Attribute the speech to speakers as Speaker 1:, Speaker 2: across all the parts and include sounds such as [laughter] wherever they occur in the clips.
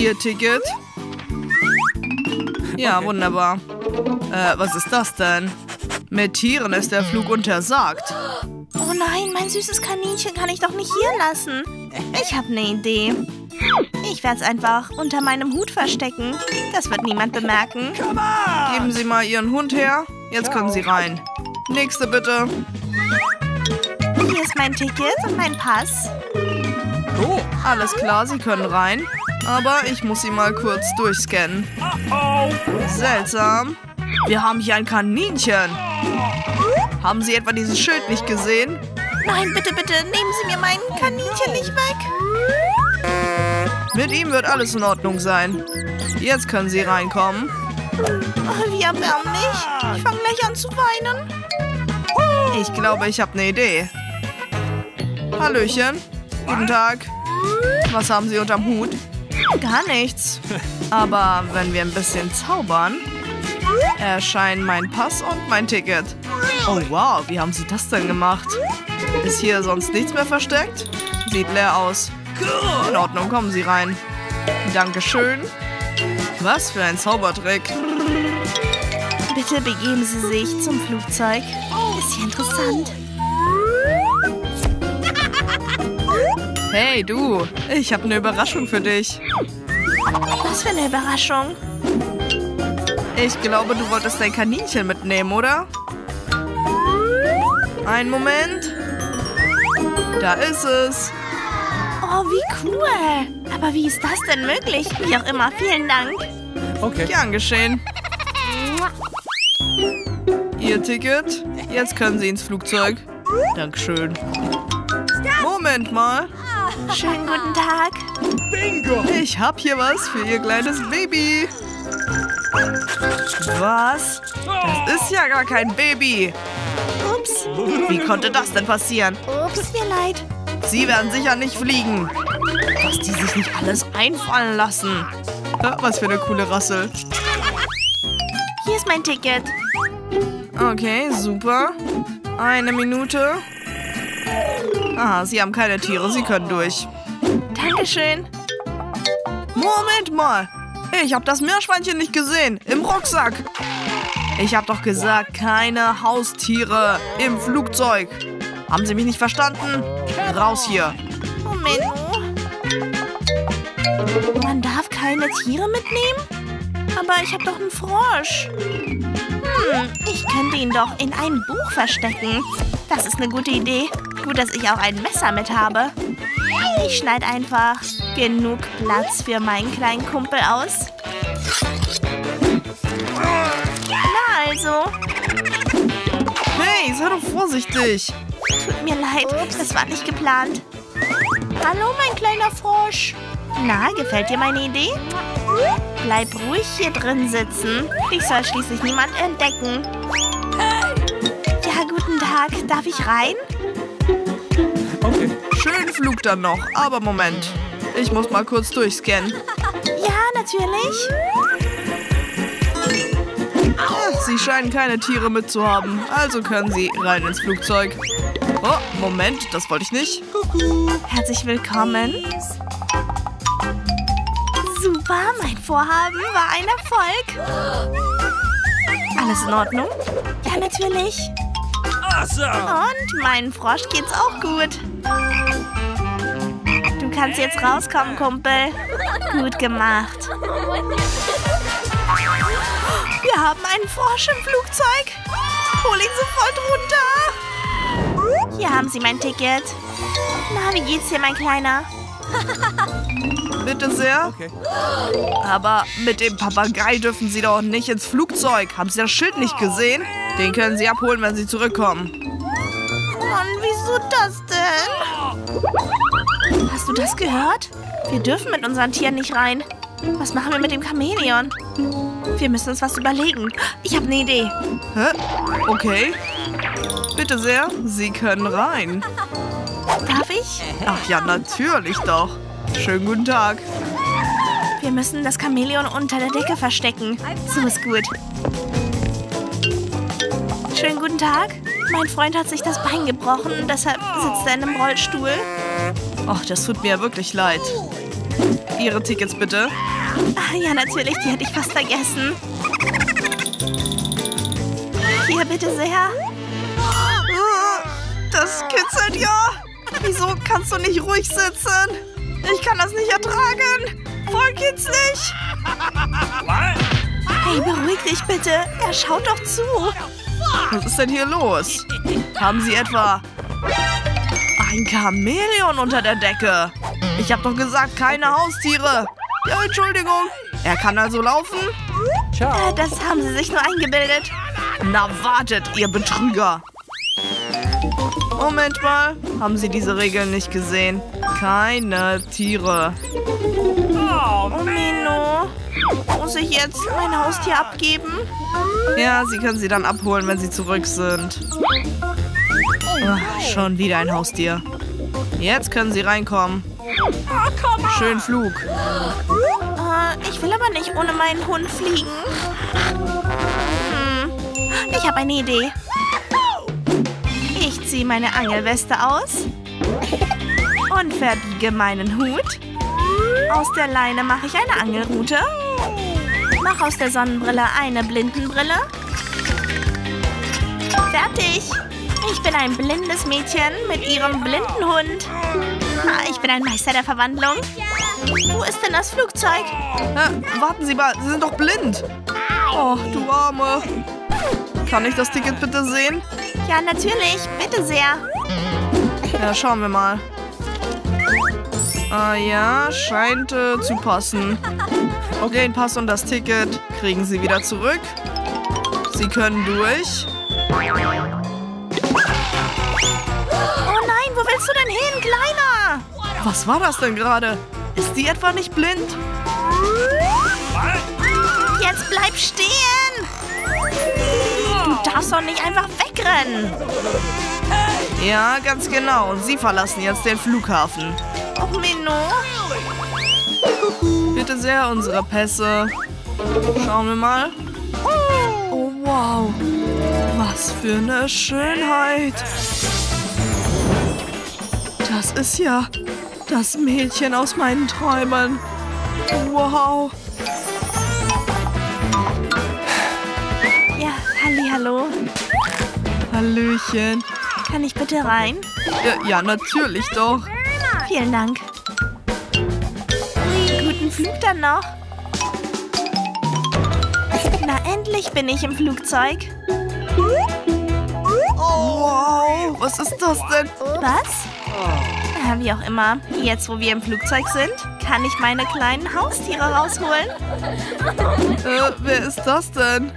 Speaker 1: Ihr Ticket? Ja, wunderbar. Äh, was ist das denn? Mit Tieren ist der Flug untersagt.
Speaker 2: Oh nein, mein süßes Kaninchen kann ich doch nicht hier lassen. Ich habe eine Idee. Ich werde es einfach unter meinem Hut verstecken. Das wird niemand bemerken.
Speaker 1: Geben Sie mal Ihren Hund her. Jetzt können Sie rein. Nächste bitte.
Speaker 2: Hier ist mein Ticket und mein Pass.
Speaker 1: Oh, alles klar, Sie können rein. Aber ich muss Sie mal kurz durchscannen. Seltsam. Wir haben hier ein Kaninchen. Haben Sie etwa dieses Schild nicht gesehen?
Speaker 2: Nein, bitte, bitte, nehmen Sie mir mein Kaninchen nicht weg.
Speaker 1: Mit ihm wird alles in Ordnung sein. Jetzt können Sie reinkommen.
Speaker 2: Oh, wie erbärmlich. Ich fange gleich an zu weinen.
Speaker 1: Ich glaube, ich habe eine Idee. Hallöchen. Guten Tag. Was haben Sie unterm Hut? Gar nichts. Aber wenn wir ein bisschen zaubern, erscheinen mein Pass und mein Ticket. Oh wow, wie haben Sie das denn gemacht? Ist hier sonst nichts mehr versteckt? Sieht leer aus. In Ordnung, kommen Sie rein. Dankeschön. Was für ein Zaubertrick.
Speaker 2: Bitte begeben Sie sich zum Flugzeug. Ist ja interessant.
Speaker 1: Hey du, ich habe eine Überraschung für dich.
Speaker 2: Was für eine Überraschung.
Speaker 1: Ich glaube, du wolltest dein Kaninchen mitnehmen, oder? Ein Moment. Da ist es.
Speaker 2: Oh, wie cool. Aber wie ist das denn möglich? Wie auch immer, vielen Dank.
Speaker 1: Okay. Gern geschehen. Ihr Ticket? Jetzt können Sie ins Flugzeug. Dankeschön. Moment mal.
Speaker 2: Schönen guten Tag.
Speaker 1: Ich hab hier was für Ihr kleines Baby. Was? Das ist ja gar kein Baby.
Speaker 2: Ups.
Speaker 1: Wie konnte das denn passieren?
Speaker 2: Ups, mir leid.
Speaker 1: Sie werden sicher nicht fliegen. Dass die sich nicht alles einfallen lassen. Ja, was für eine coole Rasse.
Speaker 2: Hier ist mein Ticket.
Speaker 1: Okay, super. Eine Minute. Aha, Sie haben keine Tiere, Sie können durch.
Speaker 2: Dankeschön.
Speaker 1: Moment mal. Ich habe das Meerschweinchen nicht gesehen. Im Rucksack. Ich habe doch gesagt, keine Haustiere im Flugzeug. Haben Sie mich nicht verstanden? Raus hier.
Speaker 2: Moment. Man darf keine Tiere mitnehmen? Aber ich habe doch einen Frosch. Hm, ich könnte ihn doch in ein Buch verstecken. Das ist eine gute Idee. Gut, dass ich auch ein Messer mit habe. Ich schneide einfach genug Platz für meinen kleinen Kumpel aus. Na also,
Speaker 1: Hey, sei doch vorsichtig.
Speaker 2: tut mir leid, das war nicht geplant. Hallo, mein kleiner Frosch. Na, gefällt dir meine Idee? Bleib ruhig hier drin sitzen. Dich soll schließlich niemand entdecken. Ja, guten Tag. Darf ich rein?
Speaker 1: Okay. Schönen Flug dann noch. Aber Moment. Ich muss mal kurz durchscannen.
Speaker 2: Ja, natürlich.
Speaker 1: Sie scheinen keine Tiere mitzuhaben. Also können Sie rein ins Flugzeug. Oh, Moment, das wollte ich nicht.
Speaker 2: Herzlich willkommen. Super, mein Vorhaben war ein Erfolg. Alles in Ordnung? Ja, natürlich. Und meinem Frosch geht's auch gut. Du kannst jetzt rauskommen, Kumpel. Gut gemacht. Wir haben einen Frosch im Flugzeug. Hol ihn sofort runter. Hier haben Sie mein Ticket. Na, wie geht's dir, mein Kleiner?
Speaker 1: Bitte sehr. Aber mit dem Papagei dürfen Sie doch nicht ins Flugzeug. Haben Sie das Schild nicht gesehen? Den können Sie abholen, wenn Sie zurückkommen.
Speaker 2: Mann, wieso das denn? Hast du das gehört? Wir dürfen mit unseren Tieren nicht rein. Was machen wir mit dem Chamäleon? Wir müssen uns was überlegen. Ich habe eine Idee.
Speaker 1: Hä? Okay. Bitte sehr, Sie können rein.
Speaker 2: Darf ich?
Speaker 1: Ach ja, natürlich doch. Schönen guten Tag.
Speaker 2: Wir müssen das Chamäleon unter der Decke verstecken. So ist gut. Schönen guten Tag. Mein Freund hat sich das Bein gebrochen, deshalb sitzt er in einem Rollstuhl.
Speaker 1: Ach, das tut mir wirklich leid. Ihre Tickets bitte.
Speaker 2: Ah, ja, natürlich, die hätte ich fast vergessen. Hier, bitte sehr.
Speaker 1: Das kitzelt ja. Wieso kannst du nicht ruhig sitzen? Ich kann das nicht ertragen. Voll kitzlig.
Speaker 2: Hey, beruhig dich bitte. Er schaut doch zu.
Speaker 1: Was ist denn hier los? Haben Sie etwa ein Chamäleon unter der Decke? Ich habe doch gesagt, keine Haustiere. Ja, Entschuldigung. Er kann also laufen?
Speaker 2: Äh, das haben sie sich nur eingebildet.
Speaker 1: Na wartet, ihr Betrüger. Moment mal, haben Sie diese Regeln nicht gesehen? Keine Tiere.
Speaker 2: Oh, Mino. Muss ich jetzt mein Haustier abgeben?
Speaker 1: Ja, Sie können sie dann abholen, wenn sie zurück sind. Ach, schon wieder ein Haustier. Jetzt können Sie reinkommen. Schönen Flug.
Speaker 2: Äh, ich will aber nicht ohne meinen Hund fliegen. Hm. Ich habe eine Idee. Ich ziehe meine Angelweste aus und verbiege meinen Hut. Aus der Leine mache ich eine Angelrute. Mache aus der Sonnenbrille eine Blindenbrille. Fertig. Ich bin ein blindes Mädchen mit ihrem blinden Hund. Ich bin ein Meister der Verwandlung. Wo ist denn das Flugzeug?
Speaker 1: Äh, warten Sie mal, Sie sind doch blind. Oh, du Arme. Kann ich das Ticket bitte sehen?
Speaker 2: Ja, natürlich. Bitte sehr.
Speaker 1: Ja, schauen wir mal. Ah ja, scheint äh, zu passen. Den Pass und das Ticket kriegen Sie wieder zurück. Sie können durch.
Speaker 2: Oh nein, wo willst du denn hin, Kleiner?
Speaker 1: Was war das denn gerade? Ist die etwa nicht blind?
Speaker 2: Jetzt bleib stehen. Du darfst doch nicht einfach wegrennen.
Speaker 1: Ja, ganz genau. Und Sie verlassen jetzt den Flughafen.
Speaker 2: Och, Mino.
Speaker 1: Bitte sehr, unsere Pässe. Schauen wir mal. Oh, wow. Was für eine Schönheit. Das ist ja das Mädchen aus meinen Träumen. Wow.
Speaker 2: Ja, halli, hallo.
Speaker 1: Hallöchen.
Speaker 2: Kann ich bitte rein?
Speaker 1: Ja, ja, natürlich doch.
Speaker 2: Vielen Dank. Guten Flug dann noch. Na, endlich bin ich im Flugzeug.
Speaker 1: Wow, was ist das denn?
Speaker 2: Was? Wie auch immer. Jetzt, wo wir im Flugzeug sind, kann ich meine kleinen Haustiere rausholen.
Speaker 1: Äh, wer ist das denn?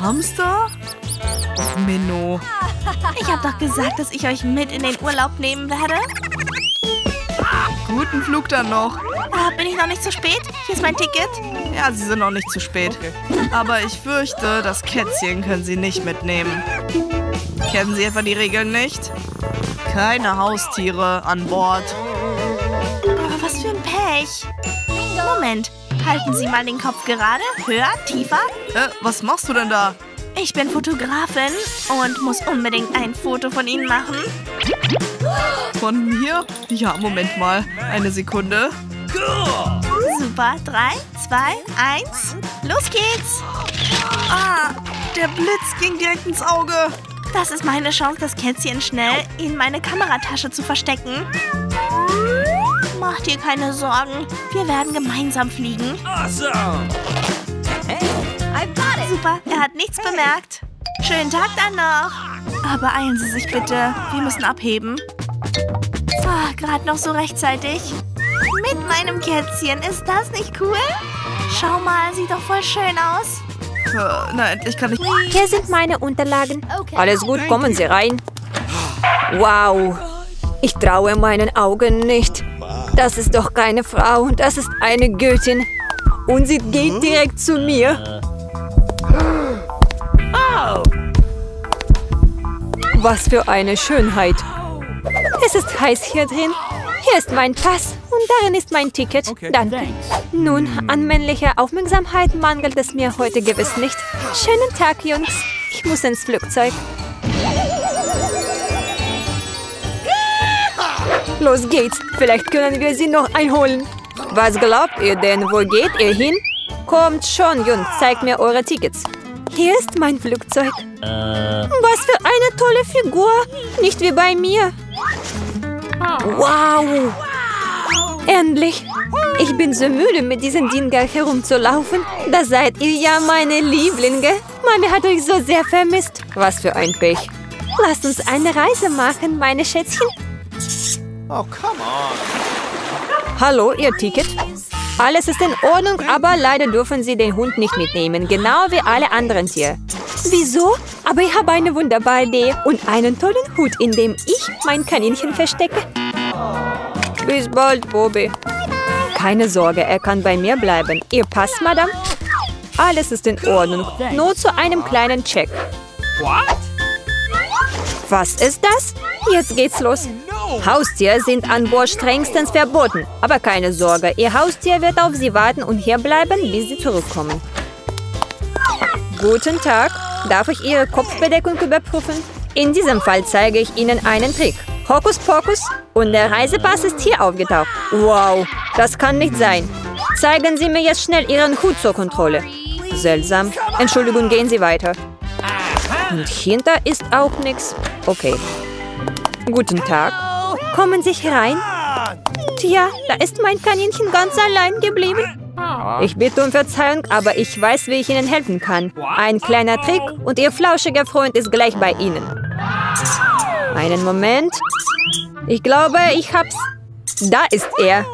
Speaker 1: Hamster? Minno.
Speaker 2: Ich habe doch gesagt, dass ich euch mit in den Urlaub nehmen werde.
Speaker 1: Guten Flug dann noch.
Speaker 2: Ah, bin ich noch nicht zu spät? Hier ist mein Ticket.
Speaker 1: Ja, Sie sind noch nicht zu spät. Aber ich fürchte, das Kätzchen können Sie nicht mitnehmen. Kennen Sie etwa die Regeln nicht? Keine Haustiere an Bord.
Speaker 2: Oh, was für ein Pech. Moment, halten Sie mal den Kopf gerade. Höher, tiefer.
Speaker 1: Äh, was machst du denn da?
Speaker 2: Ich bin Fotografin und muss unbedingt ein Foto von Ihnen machen.
Speaker 1: Von mir? Ja, Moment mal. Eine Sekunde.
Speaker 2: Super. Drei, zwei, eins. Los geht's.
Speaker 1: Ah, der Blitz ging direkt ins Auge.
Speaker 2: Das ist meine Chance, das Kätzchen schnell in meine Kameratasche zu verstecken. Mach dir keine Sorgen. Wir werden gemeinsam fliegen. Super, er hat nichts bemerkt. Schönen Tag dann noch. Aber eilen Sie sich bitte. Wir müssen abheben. Ah, Gerade noch so rechtzeitig. Mit meinem Kätzchen. Ist das nicht cool? Schau mal, sieht doch voll schön aus.
Speaker 1: Äh, na, endlich kann ich...
Speaker 3: Hier sind meine Unterlagen. Alles gut, kommen Sie rein. Wow, ich traue meinen Augen nicht. Das ist doch keine Frau, das ist eine Göttin. Und sie geht direkt zu mir. Was für eine Schönheit. Es ist heiß hier drin. Hier ist mein Pass und darin ist mein Ticket. Danke. Nun, an männlicher Aufmerksamkeit mangelt es mir heute gewiss nicht. Schönen Tag, Jungs. Ich muss ins Flugzeug. Los geht's. Vielleicht können wir sie noch einholen. Was glaubt ihr denn? Wo geht ihr hin? Kommt schon, Jungs, zeigt mir eure Tickets. Hier ist mein Flugzeug. Was für eine tolle Figur. Nicht wie bei mir. Wow. Endlich. Ich bin so müde, mit diesem Dinger herumzulaufen. Da seid ihr ja meine Lieblinge. Mami hat euch so sehr vermisst. Was für ein Pech. Lasst uns eine Reise machen, meine Schätzchen.
Speaker 4: Oh, come on.
Speaker 3: Hallo, Ihr Ticket? Alles ist in Ordnung, aber leider dürfen Sie den Hund nicht mitnehmen, genau wie alle anderen Tiere. Wieso? Aber ich habe eine wunderbare Idee und einen tollen Hut, in dem ich mein Kaninchen verstecke. Bis bald, Bobby. Keine Sorge, er kann bei mir bleiben. Ihr Pass, Madame? Alles ist in Ordnung, nur zu einem kleinen Check. Was ist das? Jetzt geht's los. Haustiere sind an Bord strengstens verboten. Aber keine Sorge, Ihr Haustier wird auf Sie warten und hier bleiben, bis Sie zurückkommen. Guten Tag. Darf ich Ihre Kopfbedeckung überprüfen? In diesem Fall zeige ich Ihnen einen Trick. Hokus Pokus und der Reisepass ist hier aufgetaucht. Wow, das kann nicht sein. Zeigen Sie mir jetzt schnell Ihren Hut zur Kontrolle. Seltsam. Entschuldigung, gehen Sie weiter. Und hinter ist auch nichts. Okay. Guten Tag. Kommen Sie herein. Tja, da ist mein Kaninchen ganz allein geblieben. Ich bitte um Verzeihung, aber ich weiß, wie ich Ihnen helfen kann. Ein kleiner Trick und Ihr flauschiger Freund ist gleich bei Ihnen. Einen Moment. Ich glaube, ich hab's. Da ist er.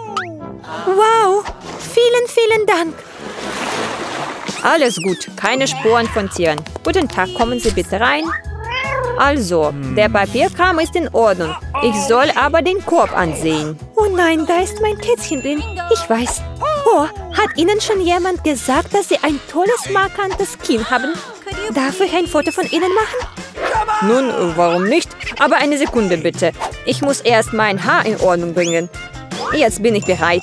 Speaker 3: Wow, vielen, vielen Dank. Alles gut, keine Spuren von Tieren. Guten Tag, kommen Sie bitte rein. Also, der Papierkram ist in Ordnung. Ich soll aber den Korb ansehen. Oh nein, da ist mein Kätzchen drin. Ich weiß. Oh, hat Ihnen schon jemand gesagt, dass Sie ein tolles, markantes Kinn haben? Darf ich ein Foto von Ihnen machen? Nun, warum nicht? Aber eine Sekunde bitte. Ich muss erst mein Haar in Ordnung bringen. Jetzt bin ich bereit.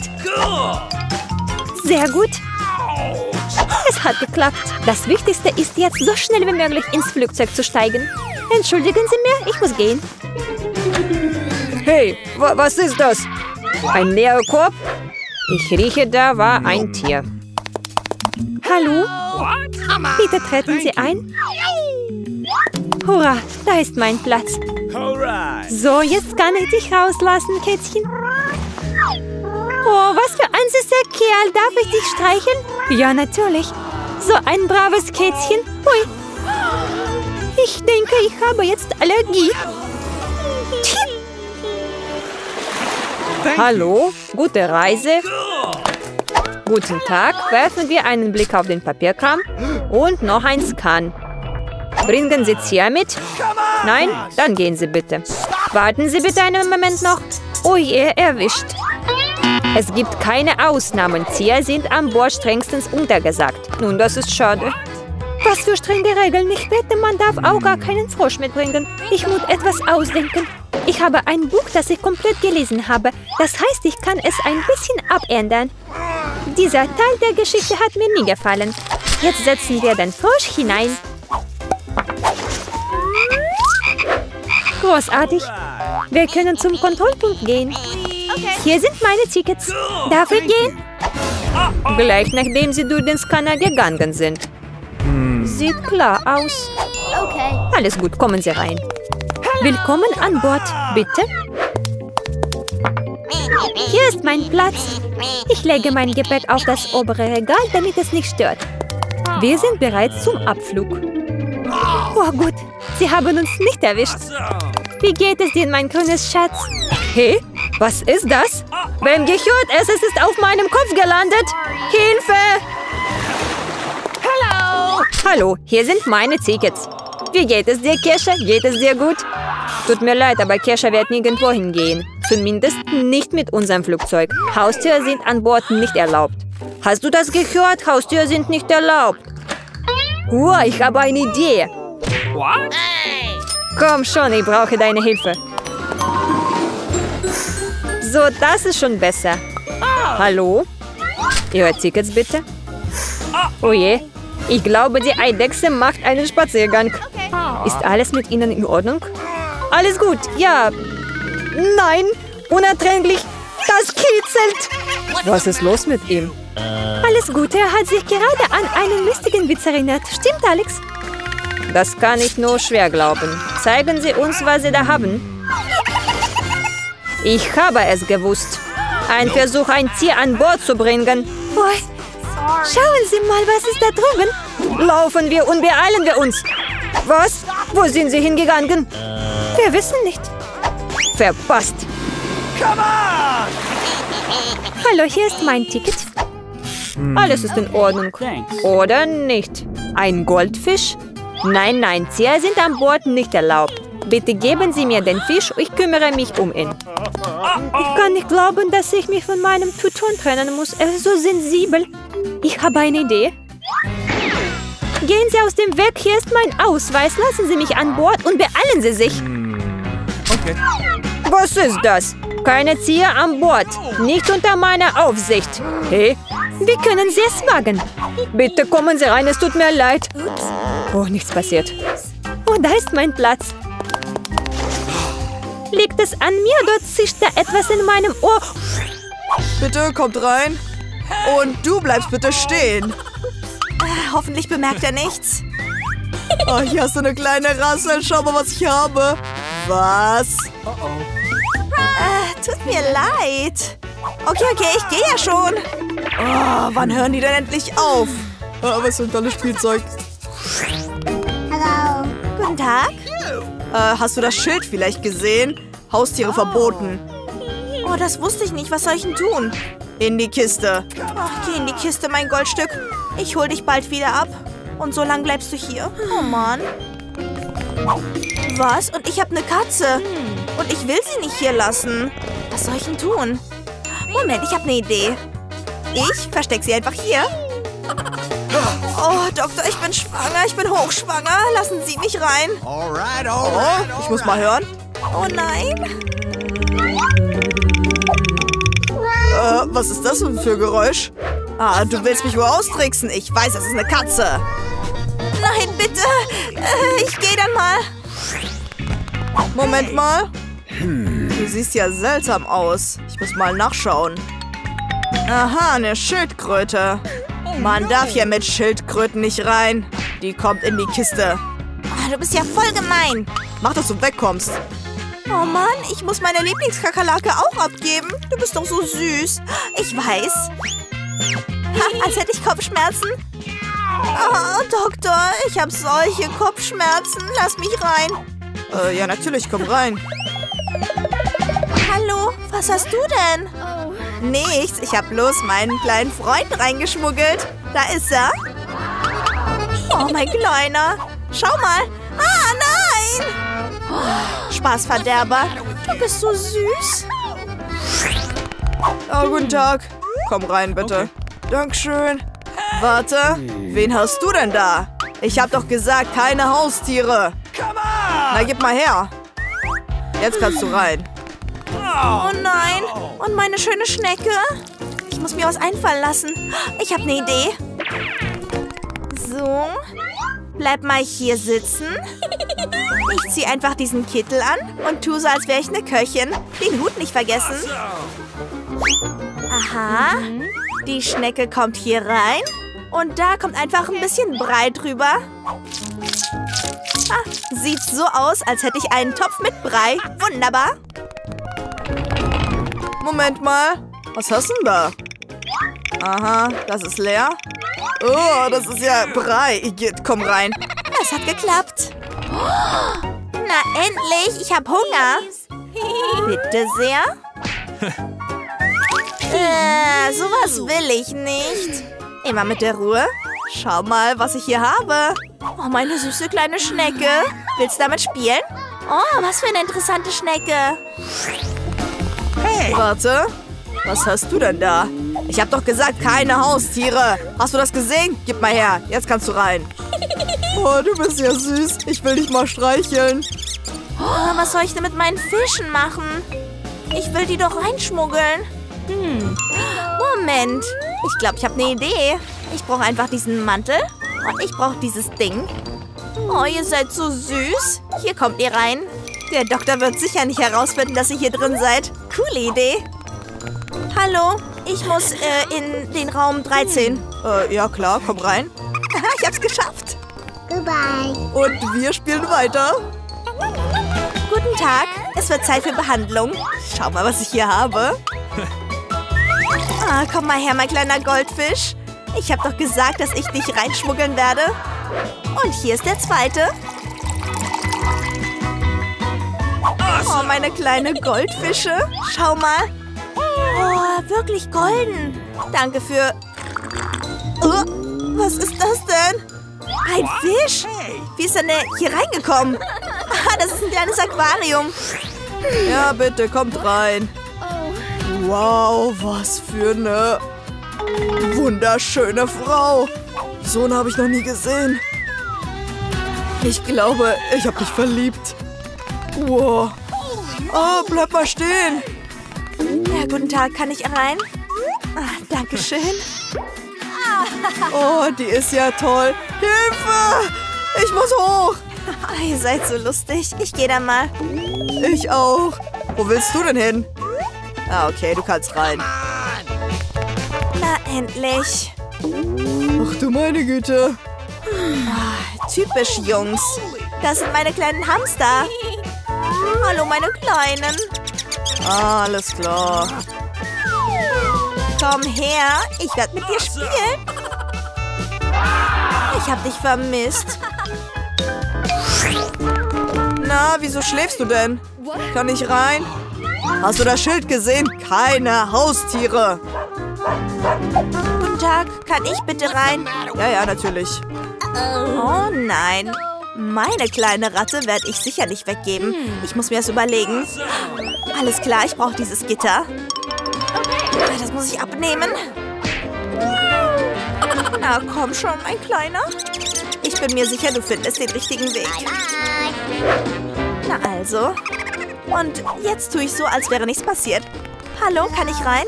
Speaker 3: Sehr gut. Es hat geklappt. Das Wichtigste ist jetzt so schnell wie möglich ins Flugzeug zu steigen. Entschuldigen Sie mir, ich muss gehen. Hey, wa was ist das? Ein leerer Korb? Ich rieche, da war ein Tier. Hallo? Bitte treten Sie ein. Hurra, da ist mein Platz. So, jetzt kann ich dich rauslassen, Kätzchen. Oh, was für ein süßer Kerl. Darf ich dich streicheln? Ja, natürlich. So ein braves Kätzchen. Hui. Ich denke, ich habe jetzt Allergie. Hallo, gute Reise. Guten Tag. Werfen wir einen Blick auf den Papierkram und noch ein Scan. Bringen Sie Zier mit? Nein? Dann gehen Sie bitte. Warten Sie bitte einen Moment noch. Oh je, erwischt. Es gibt keine Ausnahmen. Zier sind an Bord strengstens untergesagt. Nun, das ist schade. Was für strenge Regeln. Ich wette, man darf auch gar keinen Frosch mitbringen. Ich muss etwas ausdenken. Ich habe ein Buch, das ich komplett gelesen habe. Das heißt, ich kann es ein bisschen abändern. Dieser Teil der Geschichte hat mir nie gefallen. Jetzt setzen wir den Frosch hinein. Großartig. Wir können zum Kontrollpunkt gehen. Hier sind meine Tickets. Darf ich gehen? Gleich nachdem Sie durch den Scanner gegangen sind. Sieht klar aus. Alles gut, kommen Sie rein. Willkommen an Bord, bitte. Hier ist mein Platz. Ich lege mein Gepäck auf das obere Regal, damit es nicht stört. Wir sind bereit zum Abflug. Oh gut, Sie haben uns nicht erwischt. Wie geht es dir, mein grünes Schatz? Hey, was ist das? Wem gehört es? Es ist auf meinem Kopf gelandet. Hilfe! Hallo! Hier sind meine Tickets. Wie geht es dir, Kesha? Geht es dir gut? Tut mir leid, aber Kesha wird nirgendwo hingehen. Zumindest nicht mit unserem Flugzeug. Haustiere sind an Bord nicht erlaubt. Hast du das gehört? Haustiere sind nicht erlaubt. Wow, ich habe eine Idee.
Speaker 4: What?
Speaker 3: Komm schon, ich brauche deine Hilfe. So, das ist schon besser. Hallo? Ihre Tickets bitte? Oh je, ich glaube, die Eidechse macht einen Spaziergang. Ist alles mit Ihnen in Ordnung? Alles gut, ja. Nein, unerträglich. Das kitzelt. Was ist los mit ihm? Alles Gute, er hat sich gerade an einen lustigen Witz erinnert. Stimmt, Alex? Das kann ich nur schwer glauben. Zeigen Sie uns, was Sie da haben. Ich habe es gewusst. Ein Versuch, ein Tier an Bord zu bringen. Oh, schauen Sie mal, was ist da drüben? Laufen wir und beeilen wir uns. Was? Wo sind Sie hingegangen? Wir wissen nicht. Verpasst. Hallo, hier ist mein Ticket. Alles ist in Ordnung. Oder nicht? Ein Goldfisch? Nein, nein, Tiere sind an Bord nicht erlaubt. Bitte geben Sie mir den Fisch, ich kümmere mich um ihn. Ich kann nicht glauben, dass ich mich von meinem Tuton trennen muss. Er ist so sensibel. Ich habe eine Idee. Gehen Sie aus dem Weg, hier ist mein Ausweis. Lassen Sie mich an Bord und beeilen Sie sich. Okay. Was ist das? Keine Tiere an Bord. Nicht unter meiner Aufsicht. Hey, wie können Sie es wagen? Bitte kommen Sie rein, es tut mir leid. Oh, nichts passiert. Oh, da ist mein Platz. Liegt es an mir? Dort zischt da etwas in meinem Ohr.
Speaker 1: Bitte kommt rein. Und du bleibst bitte stehen.
Speaker 2: Äh, hoffentlich bemerkt er nichts.
Speaker 1: Oh, hier hast du eine kleine Rassel. Schau mal, was ich habe. Was?
Speaker 2: Oh oh. Äh, tut mir leid. Okay, okay, ich gehe ja schon.
Speaker 1: Oh, wann hören die denn endlich auf? Oh, was für ein tolles Spielzeug.
Speaker 2: Hallo. Guten Tag.
Speaker 1: Äh, hast du das Schild vielleicht gesehen? Haustiere oh. verboten.
Speaker 2: Oh, das wusste ich nicht. Was soll ich denn tun?
Speaker 1: In die Kiste.
Speaker 2: Ach, geh in die Kiste, mein Goldstück. Ich hol dich bald wieder ab. Und so lange bleibst du hier. Oh Mann. Was? Und ich habe eine Katze. Und ich will sie nicht hier lassen. Was soll ich denn tun? Moment, ich habe eine Idee. Ich verstecke sie einfach hier. Oh, Doktor, ich bin schwanger. Ich bin hochschwanger. Lassen Sie mich rein.
Speaker 1: Oh, ich muss mal hören.
Speaker 2: Oh nein.
Speaker 1: Äh, was ist das denn für Geräusch? Ah, du willst mich wohl austricksen. Ich weiß, es ist eine Katze.
Speaker 2: Nein, bitte. Äh, ich gehe dann mal.
Speaker 1: Moment mal. Du siehst ja seltsam aus. Ich muss mal nachschauen. Aha, eine Schildkröte. Man darf hier mit Schildkröten nicht rein. Die kommt in die Kiste.
Speaker 2: Oh, du bist ja voll gemein.
Speaker 1: Mach, dass du wegkommst.
Speaker 2: Oh Mann, ich muss meine Lieblingskakerlake auch abgeben. Du bist doch so süß. Ich weiß. Ha, als hätte ich Kopfschmerzen. Oh, Doktor, ich habe solche Kopfschmerzen. Lass mich rein.
Speaker 1: Äh, ja, natürlich, komm rein.
Speaker 2: Hallo, was hast du denn? Nichts, ich habe bloß meinen kleinen Freund reingeschmuggelt. Da ist er. Oh, mein Kleiner. Schau mal. Ah, nein. Spaßverderber. Du bist so süß.
Speaker 1: Oh, guten Tag. Komm rein, bitte. Okay. Dankeschön. Warte, wen hast du denn da? Ich hab doch gesagt, keine Haustiere. Na, gib mal her. Jetzt kannst du rein.
Speaker 2: Oh nein. Und meine schöne Schnecke? Ich muss mir was einfallen lassen. Ich habe eine Idee. So. Bleib mal hier sitzen. Ich ziehe einfach diesen Kittel an und tue so, als wäre ich eine Köchin. Den Hut nicht vergessen. Aha. Die Schnecke kommt hier rein. Und da kommt einfach ein bisschen Brei drüber. Ah, sieht so aus, als hätte ich einen Topf mit Brei. Wunderbar.
Speaker 1: Moment mal. Was hast du denn da? Aha, das ist leer. Oh, das ist ja Brei. Igitt, komm rein.
Speaker 2: Es hat geklappt. Na, endlich. Ich habe Hunger. Bitte sehr. [laughs] äh, sowas will ich nicht. Immer mit der Ruhe. Schau mal, was ich hier habe. Oh, meine süße kleine Schnecke. Willst du damit spielen? Oh, was für eine interessante Schnecke.
Speaker 1: Hey. Warte. Was hast du denn da? Ich hab doch gesagt, keine Haustiere. Hast du das gesehen? Gib mal her. Jetzt kannst du rein. [laughs] Oh, du bist ja süß. Ich will dich mal streicheln.
Speaker 2: Oh, was soll ich denn mit meinen Fischen machen? Ich will die doch reinschmuggeln. Hm. Moment. Ich glaube, ich habe eine Idee. Ich brauche einfach diesen Mantel. Und ich brauche dieses Ding. Oh, ihr seid so süß. Hier kommt ihr rein. Der Doktor wird sicher nicht herausfinden, dass ihr hier drin seid. Coole Idee. Hallo, ich muss äh, in den Raum 13.
Speaker 1: Äh, ja klar, komm rein.
Speaker 2: ich hab's geschafft.
Speaker 5: Goodbye.
Speaker 1: Und wir spielen weiter.
Speaker 2: Guten Tag, es wird Zeit für Behandlung. Schau mal, was ich hier habe. Ah, komm mal her, mein kleiner Goldfisch. Ich habe doch gesagt, dass ich dich reinschmuggeln werde. Und hier ist der zweite. Oh, meine kleine Goldfische. Schau mal. Oh, wirklich golden. Danke für... Oh, was ist das denn? Ein Fisch? Wie ist denn der hier reingekommen? [laughs] Ah, das ist ein kleines Aquarium.
Speaker 1: Ja, bitte, kommt rein. Wow, was für eine wunderschöne Frau. So eine habe ich noch nie gesehen. Ich glaube, ich habe dich verliebt. Wow. Oh, bleib mal stehen.
Speaker 2: Ja, guten Tag, kann ich rein? Ah, Dankeschön.
Speaker 1: Oh, die ist ja toll. Hilfe! Ich muss hoch.
Speaker 2: Ah, [laughs] ihr seid so lustig. Ich gehe da mal.
Speaker 1: Ich auch. Wo willst du denn hin? Ah, okay, du kannst rein.
Speaker 2: Na, endlich.
Speaker 1: Ach du meine Güte.
Speaker 2: Ah, typisch Jungs. Das sind meine kleinen Hamster. Hallo, meine Kleinen.
Speaker 1: Alles klar.
Speaker 2: Komm her, ich werde mit dir spielen. Ich habe dich vermisst.
Speaker 1: Na, wieso schläfst du denn? Kann ich rein? Hast du das Schild gesehen? Keine Haustiere.
Speaker 2: Guten Tag, kann ich bitte rein?
Speaker 1: Ja, ja, natürlich.
Speaker 2: Oh nein. Meine kleine Ratte werde ich sicher nicht weggeben. Ich muss mir das überlegen. Alles klar, ich brauche dieses Gitter. Das muss ich abnehmen. [laughs] Na komm schon, mein Kleiner. Ich bin mir sicher, du findest den richtigen Weg. Na also. Und jetzt tue ich so, als wäre nichts passiert. Hallo, kann ich rein?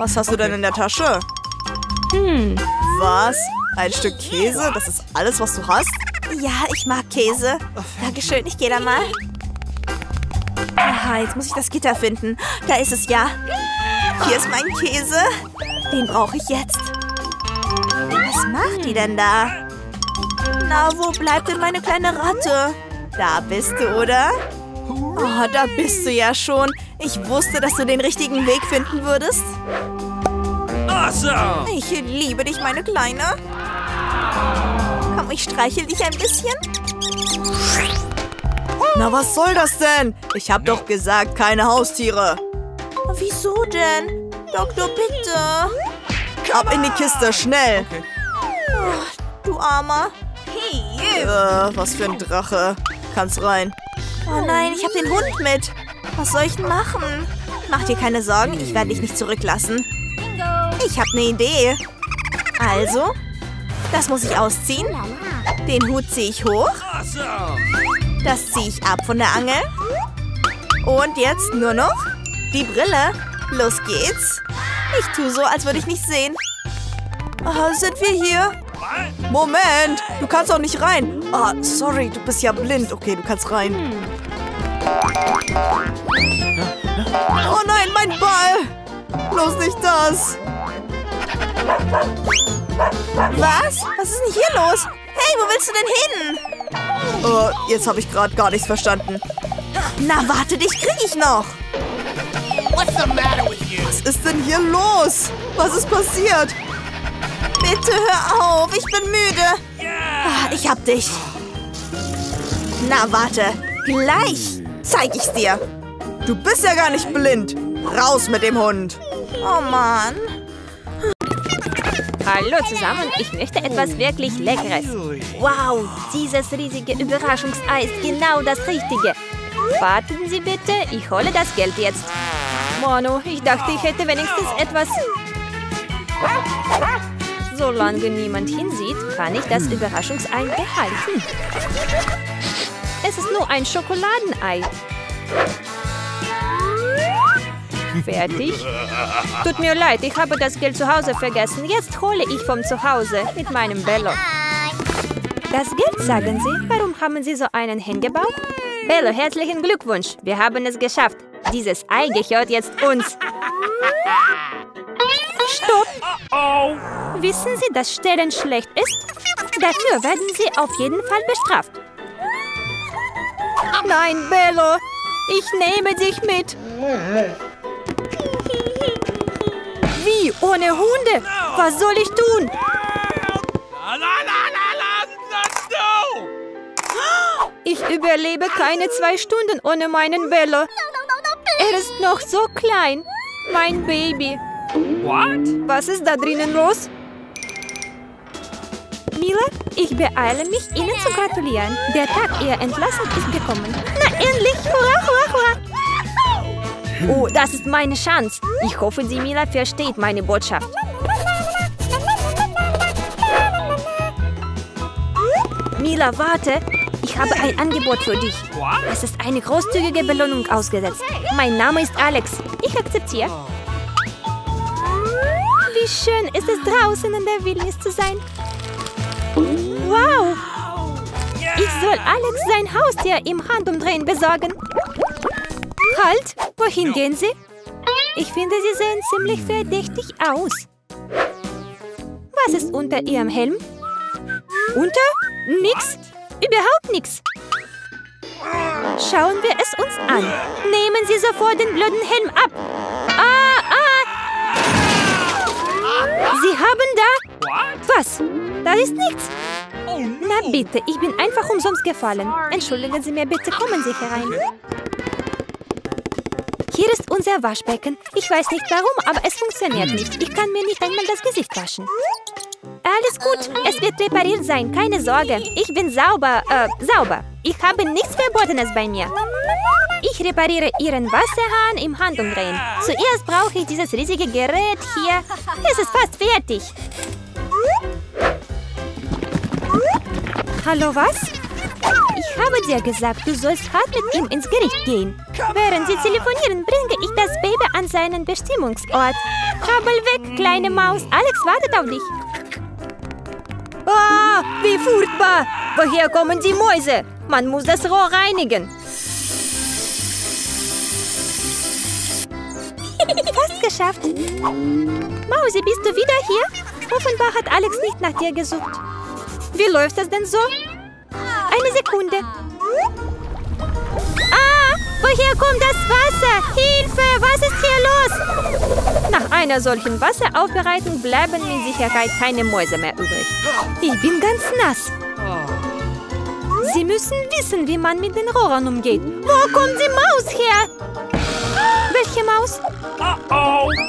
Speaker 1: Was hast du denn in der Tasche? Hm. Was? Ein Stück Käse? Das ist alles, was du hast?
Speaker 2: Ja, ich mag Käse. Dankeschön, ich gehe da mal. Aha, jetzt muss ich das Gitter finden. Da ist es ja. Hier ist mein Käse. Den brauche ich jetzt. Was macht die denn da? Na, wo bleibt denn meine kleine Ratte? Da bist du, oder? Oh, da bist du ja schon. Ich wusste, dass du den richtigen Weg finden würdest.
Speaker 4: Awesome!
Speaker 2: Ich liebe dich, meine Kleine. Komm, ich streichel dich ein bisschen.
Speaker 1: Na, was soll das denn? Ich hab doch gesagt, keine Haustiere.
Speaker 2: Wieso denn? Doktor, bitte.
Speaker 1: Ab in die Kiste, schnell.
Speaker 2: Du Armer.
Speaker 1: Äh, was für ein Drache. Kannst rein.
Speaker 2: Oh nein, ich habe den Hund mit. Was soll ich denn machen? Mach dir keine Sorgen, ich werde dich nicht zurücklassen. Ich habe eine Idee. Also, das muss ich ausziehen. Den Hut ziehe ich hoch. Das ziehe ich ab von der Angel. Und jetzt nur noch die Brille. Los geht's. Ich tue so, als würde ich nicht sehen. Ah, sind wir hier?
Speaker 1: Moment, du kannst auch nicht rein. Ah, sorry, du bist ja blind. Okay, du kannst rein. Oh nein, mein Ball! Bloß nicht das.
Speaker 2: Was? Was ist denn hier los? Hey, wo willst du denn hin?
Speaker 1: Äh, jetzt habe ich gerade gar nichts verstanden.
Speaker 2: Na, warte, dich krieg ich noch.
Speaker 4: What's the matter with you?
Speaker 1: Was ist denn hier los? Was ist passiert?
Speaker 2: Bitte hör auf, ich bin müde. Ah, ich hab dich. Na, warte. Gleich zeig ich's dir.
Speaker 1: Du bist ja gar nicht blind. Raus mit dem Hund.
Speaker 2: Oh Mann.
Speaker 3: Hallo zusammen, ich möchte etwas wirklich Leckeres. Wow, dieses riesige Überraschungsei ist genau das Richtige. Warten Sie bitte, ich hole das Geld jetzt. Mono, ich dachte, ich hätte wenigstens etwas... Solange niemand hinsieht, kann ich das Überraschungsei behalten. Es ist nur ein Schokoladenei. Fertig. Tut mir leid, ich habe das Geld zu Hause vergessen. Jetzt hole ich vom Zuhause mit meinem Bello. Das Geld, sagen Sie? Warum haben Sie so einen Hängebauch? Bello, herzlichen Glückwunsch. Wir haben es geschafft. Dieses Ei gehört jetzt uns. Stopp! Wissen Sie, dass Stellen schlecht ist? Dafür werden Sie auf jeden Fall bestraft. Nein, Bello, ich nehme dich mit. Ohne Hunde? Was soll ich tun? Ich überlebe keine zwei Stunden ohne meinen Bello. Er ist noch so klein. Mein Baby.
Speaker 4: What?
Speaker 3: Was ist da drinnen los? Mila, ich beeile mich, Ihnen zu gratulieren. Der Tag Ihrer Entlassung ist gekommen. Na endlich! Hurra, hurra, hurra! Oh, das ist meine Chance. Ich hoffe, die Mila versteht meine Botschaft. Mila, warte. Ich habe ein Angebot für dich. Es ist eine großzügige Belohnung ausgesetzt. Mein Name ist Alex. Ich akzeptiere. Wie schön ist es draußen in der Wildnis zu sein. Wow! Ich soll Alex sein Haustier im Handumdrehen besorgen. Halt! Wohin gehen Sie? Ich finde, Sie sehen ziemlich verdächtig aus. Was ist unter Ihrem Helm? Unter? Nix? Überhaupt nix. Schauen wir es uns an. Nehmen Sie sofort den blöden Helm ab. Ah, ah! Sie haben da... Was? Da ist nichts.
Speaker 4: Oh!
Speaker 3: Na bitte, ich bin einfach umsonst gefallen. Entschuldigen Sie mir bitte, kommen Sie herein. Hier ist unser Waschbecken. Ich weiß nicht warum, aber es funktioniert nicht. Ich kann mir nicht einmal das Gesicht waschen. Alles gut, es wird repariert sein, keine Sorge. Ich bin sauber, äh, sauber. Ich habe nichts Verbotenes bei mir. Ich repariere Ihren Wasserhahn im Handumdrehen. Zuerst brauche ich dieses riesige Gerät hier. Es ist fast fertig. Hallo, was? Ich habe dir gesagt, du sollst hart mit ihm ins Gericht gehen. Während sie telefonieren, bringe ich das Baby an seinen Bestimmungsort. Krabbel weg, kleine Maus. Alex wartet auf dich. Ah, wie furchtbar! Woher kommen die Mäuse? Man muss das Rohr reinigen. [laughs] Fast geschafft. Mausi, bist du wieder hier? Offenbar hat Alex nicht nach dir gesucht. Wie läuft das denn so? Eine Sekunde. Ah, woher kommt das Wasser? Hilfe, was ist hier los? Nach einer solchen Wasseraufbereitung bleiben mit Sicherheit keine Mäuse mehr übrig. Ich bin ganz nass. Sie müssen wissen, wie man mit den Rohren umgeht. Wo kommt die Maus her? Welche Maus?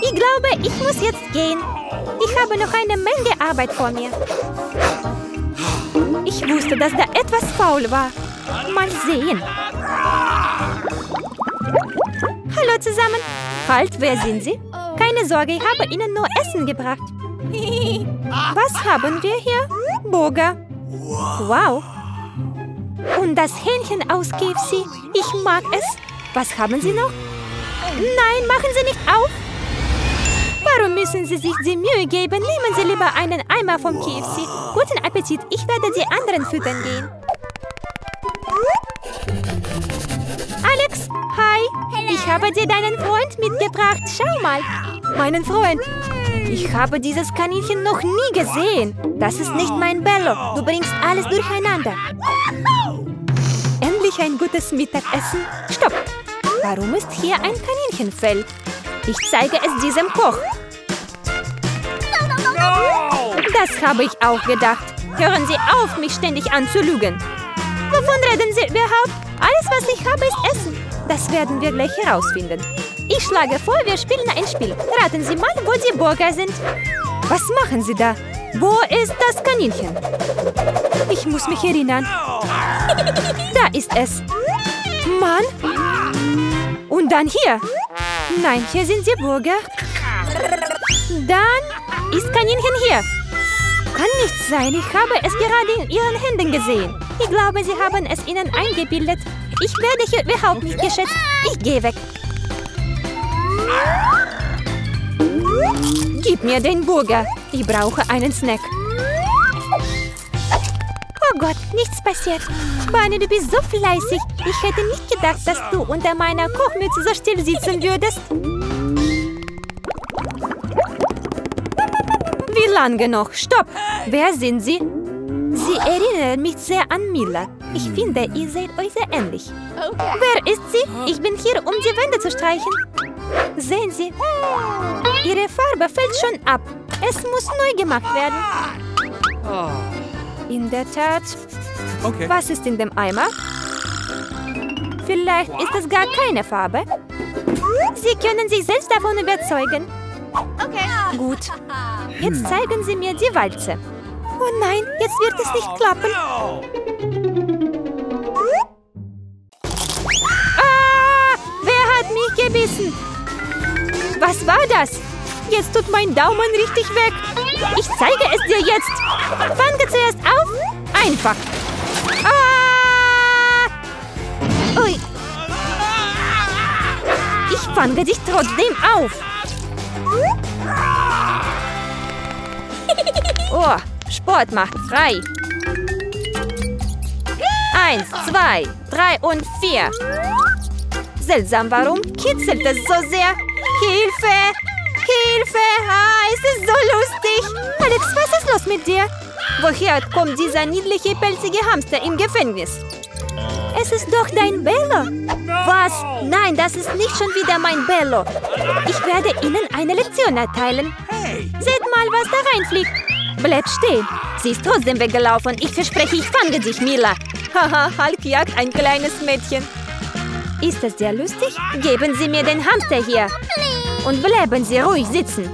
Speaker 3: Ich glaube, ich muss jetzt gehen. Ich habe noch eine Menge Arbeit vor mir. Ich wusste, dass da etwas faul war. Mal sehen. Hallo zusammen. Halt, wer sind Sie? Keine Sorge, ich habe Ihnen nur Essen gebracht. Was haben wir hier? Burger. Wow. Und das Hähnchen aus KFC. Ich mag es. Was haben Sie noch? Nein, machen Sie nicht auf. Warum müssen Sie sich die Mühe geben? Nehmen Sie lieber einen Eimer vom KFC. Guten Appetit, ich werde die anderen füttern gehen. Alex, hi. Ich habe dir deinen Freund mitgebracht. Schau mal. Meinen Freund. Ich habe dieses Kaninchen noch nie gesehen. Das ist nicht mein Bello. Du bringst alles durcheinander. Endlich ein gutes Mittagessen. Stopp. Warum ist hier ein Kaninchenfell? Ich zeige es diesem Koch. Das habe ich auch gedacht. Hören Sie auf, mich ständig anzulügen. Wovon reden Sie überhaupt? Alles, was ich habe, ist Essen. Das werden wir gleich herausfinden. Ich schlage vor, wir spielen ein Spiel. Raten Sie mal, wo die Burger sind. Was machen Sie da? Wo ist das Kaninchen? Ich muss mich erinnern. [laughs] Da ist es. Mann. Und dann hier. Nein, hier sind die Burger. Dann ist Kaninchen hier. Kann nicht sein, ich habe es gerade in Ihren Händen gesehen. Ich glaube, Sie haben es Ihnen eingebildet. Ich werde hier überhaupt nicht geschätzt. Ich gehe weg. Gib mir den Burger. Ich brauche einen Snack. Oh Gott, nichts passiert. Barney, du bist so fleißig. Ich hätte nicht gedacht, dass du unter meiner Kochmütze so still sitzen würdest. Lange noch? Stopp! Wer sind Sie? Sie erinnern mich sehr an Mila. Ich finde, ihr seht euch sehr ähnlich. Wer ist sie? Ich bin hier, um die Wände zu streichen. Sehen Sie, Ihre Farbe fällt schon ab. Es muss neu gemacht werden. In der Tat.
Speaker 4: Okay.
Speaker 3: Was ist in dem Eimer? Vielleicht ist es gar keine Farbe. Sie können sich selbst davon überzeugen.
Speaker 2: Okay.
Speaker 3: Gut. Jetzt zeigen Sie mir die Walze. Oh nein, jetzt wird es nicht klappen. Ah! Wer hat mich gebissen? Was war das? Jetzt tut mein Daumen richtig weg. Ich zeige es dir jetzt. Fange zuerst auf. Einfach. Ah! Ui. Ich fange dich trotzdem auf. Oh, Sport macht frei. Eins, zwei, drei und vier. Seltsam, warum kitzelt es so sehr? Hilfe! Hilfe! Ah, es ist so lustig! Alex, was ist los mit dir? Woher kommt dieser niedliche, pelzige Hamster im Gefängnis? Es ist doch dein Bello. Was? Nein, das ist nicht schon wieder mein Bello. Ich werde Ihnen eine Lektion erteilen. Seht mal, was da reinfliegt. Bleib stehen. Sie ist trotzdem weggelaufen. Ich verspreche, ich fange dich, Mila. Haha, [laughs] Hulk jagt ein kleines Mädchen. Ist das sehr lustig? Geben Sie mir den Hamster hier. Und bleiben Sie ruhig sitzen.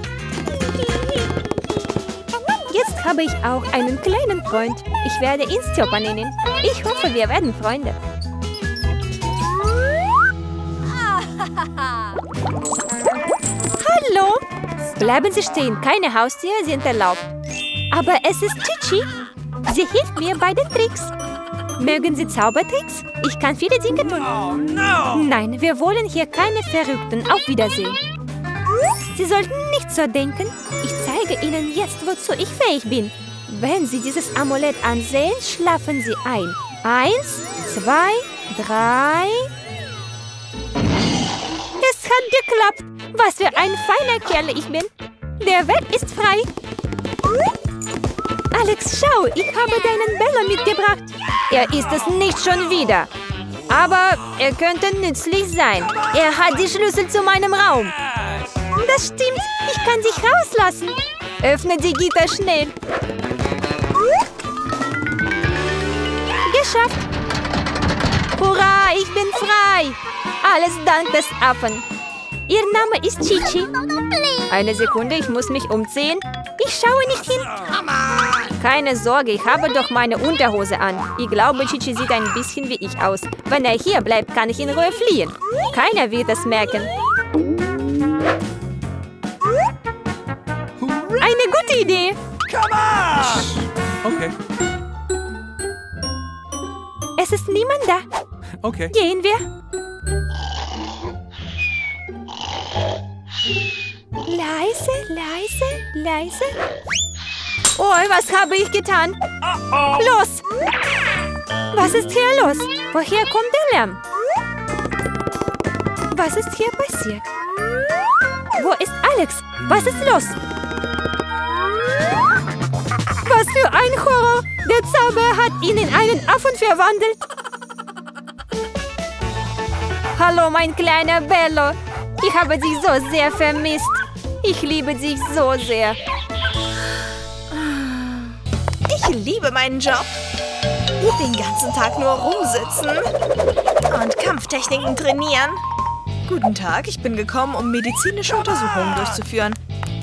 Speaker 3: Jetzt habe ich auch einen kleinen Freund. Ich werde ihn Stjopa nennen. Ich hoffe, wir werden Freunde. [laughs] Hallo! Bleiben Sie stehen. Keine Haustiere sind erlaubt. Aber es ist Chichi. Sie hilft mir bei den Tricks. Mögen Sie Zaubertricks? Ich kann viele Dinge tun.
Speaker 4: Oh, no!
Speaker 3: Nein, wir wollen hier keine Verrückten. Auf Wiedersehen. Sie sollten nicht so denken. Ich zeige Ihnen jetzt, wozu ich fähig bin. Wenn Sie dieses Amulett ansehen, schlafen Sie ein. Eins, zwei, drei. Es hat geklappt. Was für ein feiner Kerl ich bin. Der Weg ist frei. Alex, schau, ich habe deinen Bella mitgebracht. Er ist es nicht schon wieder. Aber er könnte nützlich sein. Er hat die Schlüssel zu meinem Raum. Das stimmt. Ich kann dich rauslassen. Öffne die Gitter schnell. Geschafft. Hurra, ich bin frei. Alles dank des Affen. Ihr Name ist Chichi. Eine Sekunde, ich muss mich umziehen. Ich schaue nicht hin. Keine Sorge, ich habe doch meine Unterhose an. Ich glaube, Chichi sieht ein bisschen wie ich aus. Wenn er hier bleibt, kann ich in Ruhe fliehen. Keiner wird es merken. Eine gute Idee.
Speaker 4: Okay.
Speaker 3: Es ist niemand da.
Speaker 4: Okay.
Speaker 3: Gehen wir. Leise, leise, leise. Oh, was habe ich getan? Los! Was ist hier los? Woher kommt der Lärm? Was ist hier passiert? Wo ist Alex? Was ist los? Was für ein Horror! Der Zauber hat ihn in einen Affen verwandelt. Hallo, mein kleiner Bello. Ich habe dich so sehr vermisst. Ich liebe dich so sehr.
Speaker 1: Ich liebe meinen Job. Den ganzen Tag nur rumsitzen und Kampftechniken trainieren. Guten Tag, ich bin gekommen, um medizinische Untersuchungen durchzuführen.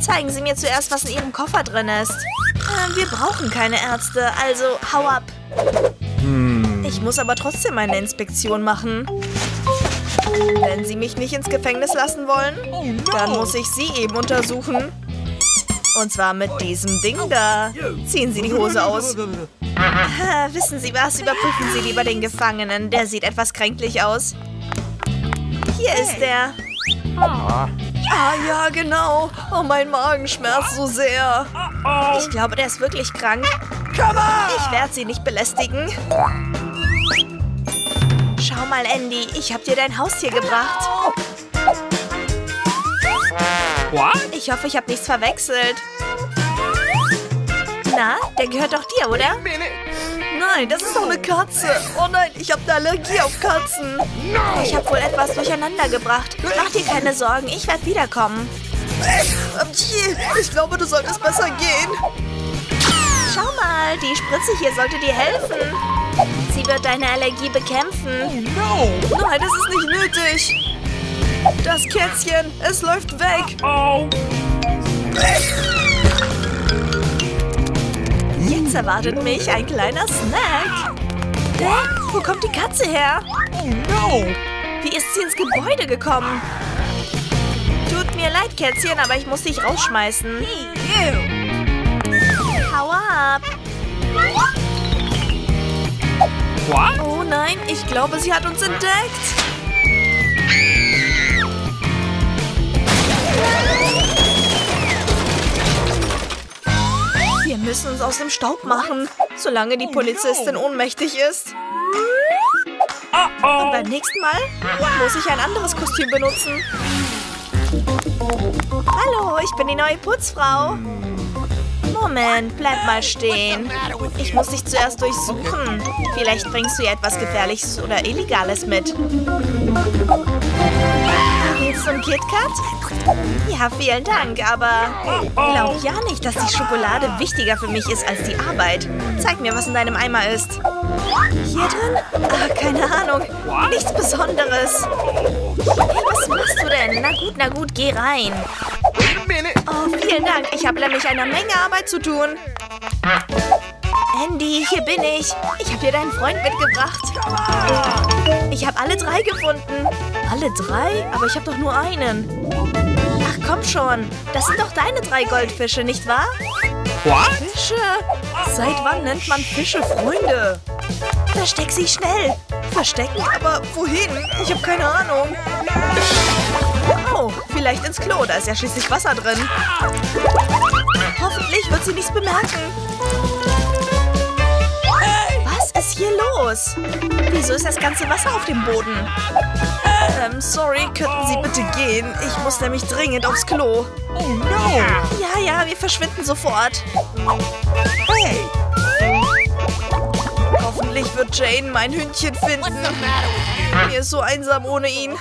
Speaker 1: Zeigen Sie mir zuerst, was in Ihrem Koffer drin ist. Äh, wir brauchen keine Ärzte, also hau ab. Ich muss aber trotzdem eine Inspektion machen. Wenn Sie mich nicht ins Gefängnis lassen wollen, dann muss ich Sie eben untersuchen. Und zwar mit diesem Ding da. Ziehen Sie die Hose aus. Ah, wissen Sie was? Überprüfen Sie lieber den Gefangenen. Der sieht etwas kränklich aus. Hier ist er.
Speaker 2: Ah ja, genau. Oh, mein Magen schmerzt so sehr.
Speaker 1: Ich glaube, der ist wirklich krank. Ich werde sie nicht belästigen. Schau mal, Andy, ich habe dir dein Haustier gebracht.
Speaker 4: What?
Speaker 1: Ich hoffe, ich habe nichts verwechselt. Na, der gehört doch dir, oder?
Speaker 2: Nein, das ist doch eine Katze. Oh nein, ich habe eine Allergie auf Katzen.
Speaker 1: Ich habe wohl etwas durcheinander gebracht. Mach dir keine Sorgen, ich werde wiederkommen.
Speaker 2: Ähm, Ich glaube, du solltest besser gehen.
Speaker 1: Schau mal, die Spritze hier sollte dir helfen. Sie wird deine Allergie bekämpfen.
Speaker 4: No!
Speaker 2: Nein, das ist nicht nötig. Das Kätzchen, es läuft weg.
Speaker 4: Oh!
Speaker 1: Jetzt erwartet mich ein kleiner Snack. Hä? Wo kommt die Katze her?
Speaker 4: Oh no!
Speaker 1: Wie ist sie ins Gebäude gekommen? Tut mir leid, Kätzchen, aber ich muss dich rausschmeißen. Hau ab.
Speaker 4: What?
Speaker 2: Oh nein, ich glaube, sie hat uns entdeckt. Wir müssen uns aus dem Staub machen, solange die Polizistin ohnmächtig ist. Und beim nächsten Mal muss ich ein anderes Kostüm benutzen.
Speaker 1: Hallo, ich bin die neue Putzfrau. Moment, bleib mal stehen. Ich muss dich zuerst durchsuchen. Vielleicht bringst du ja etwas Gefährliches oder Illegales mit. Du ein KitKat? Ja, vielen Dank, aber glaub ja nicht, dass die Schokolade wichtiger für mich ist als die Arbeit. Zeig mir, was in deinem Eimer ist. Hier drin? Ah, keine Ahnung. Nichts Besonderes. Hey, was machst du denn? Na gut, na gut, geh rein.
Speaker 4: Minute!
Speaker 1: Oh, vielen Dank. Ich habe nämlich eine Menge Arbeit zu tun. Andy, hier bin ich. Ich habe dir deinen Freund mitgebracht. Ich habe alle drei gefunden. Alle drei? Aber ich habe doch nur einen. Ach, komm schon. Das sind doch deine drei Goldfische, nicht wahr?
Speaker 4: What?
Speaker 2: Fische? Seit wann nennt man Fische Freunde?
Speaker 1: Versteck sie schnell.
Speaker 2: Verstecken? Aber wohin? Ich habe keine Ahnung. Vielleicht ins Klo. Da ist ja schließlich Wasser drin. Hoffentlich wird sie nichts bemerken. Was ist hier los? Wieso ist das ganze Wasser auf dem Boden? Ähm, sorry, könnten Sie bitte gehen? Ich muss nämlich dringend aufs Klo.
Speaker 4: Oh no!
Speaker 2: Ja, ja, wir verschwinden sofort. Hoffentlich wird Jane mein Hündchen finden. Mir ist so einsam ohne ihn.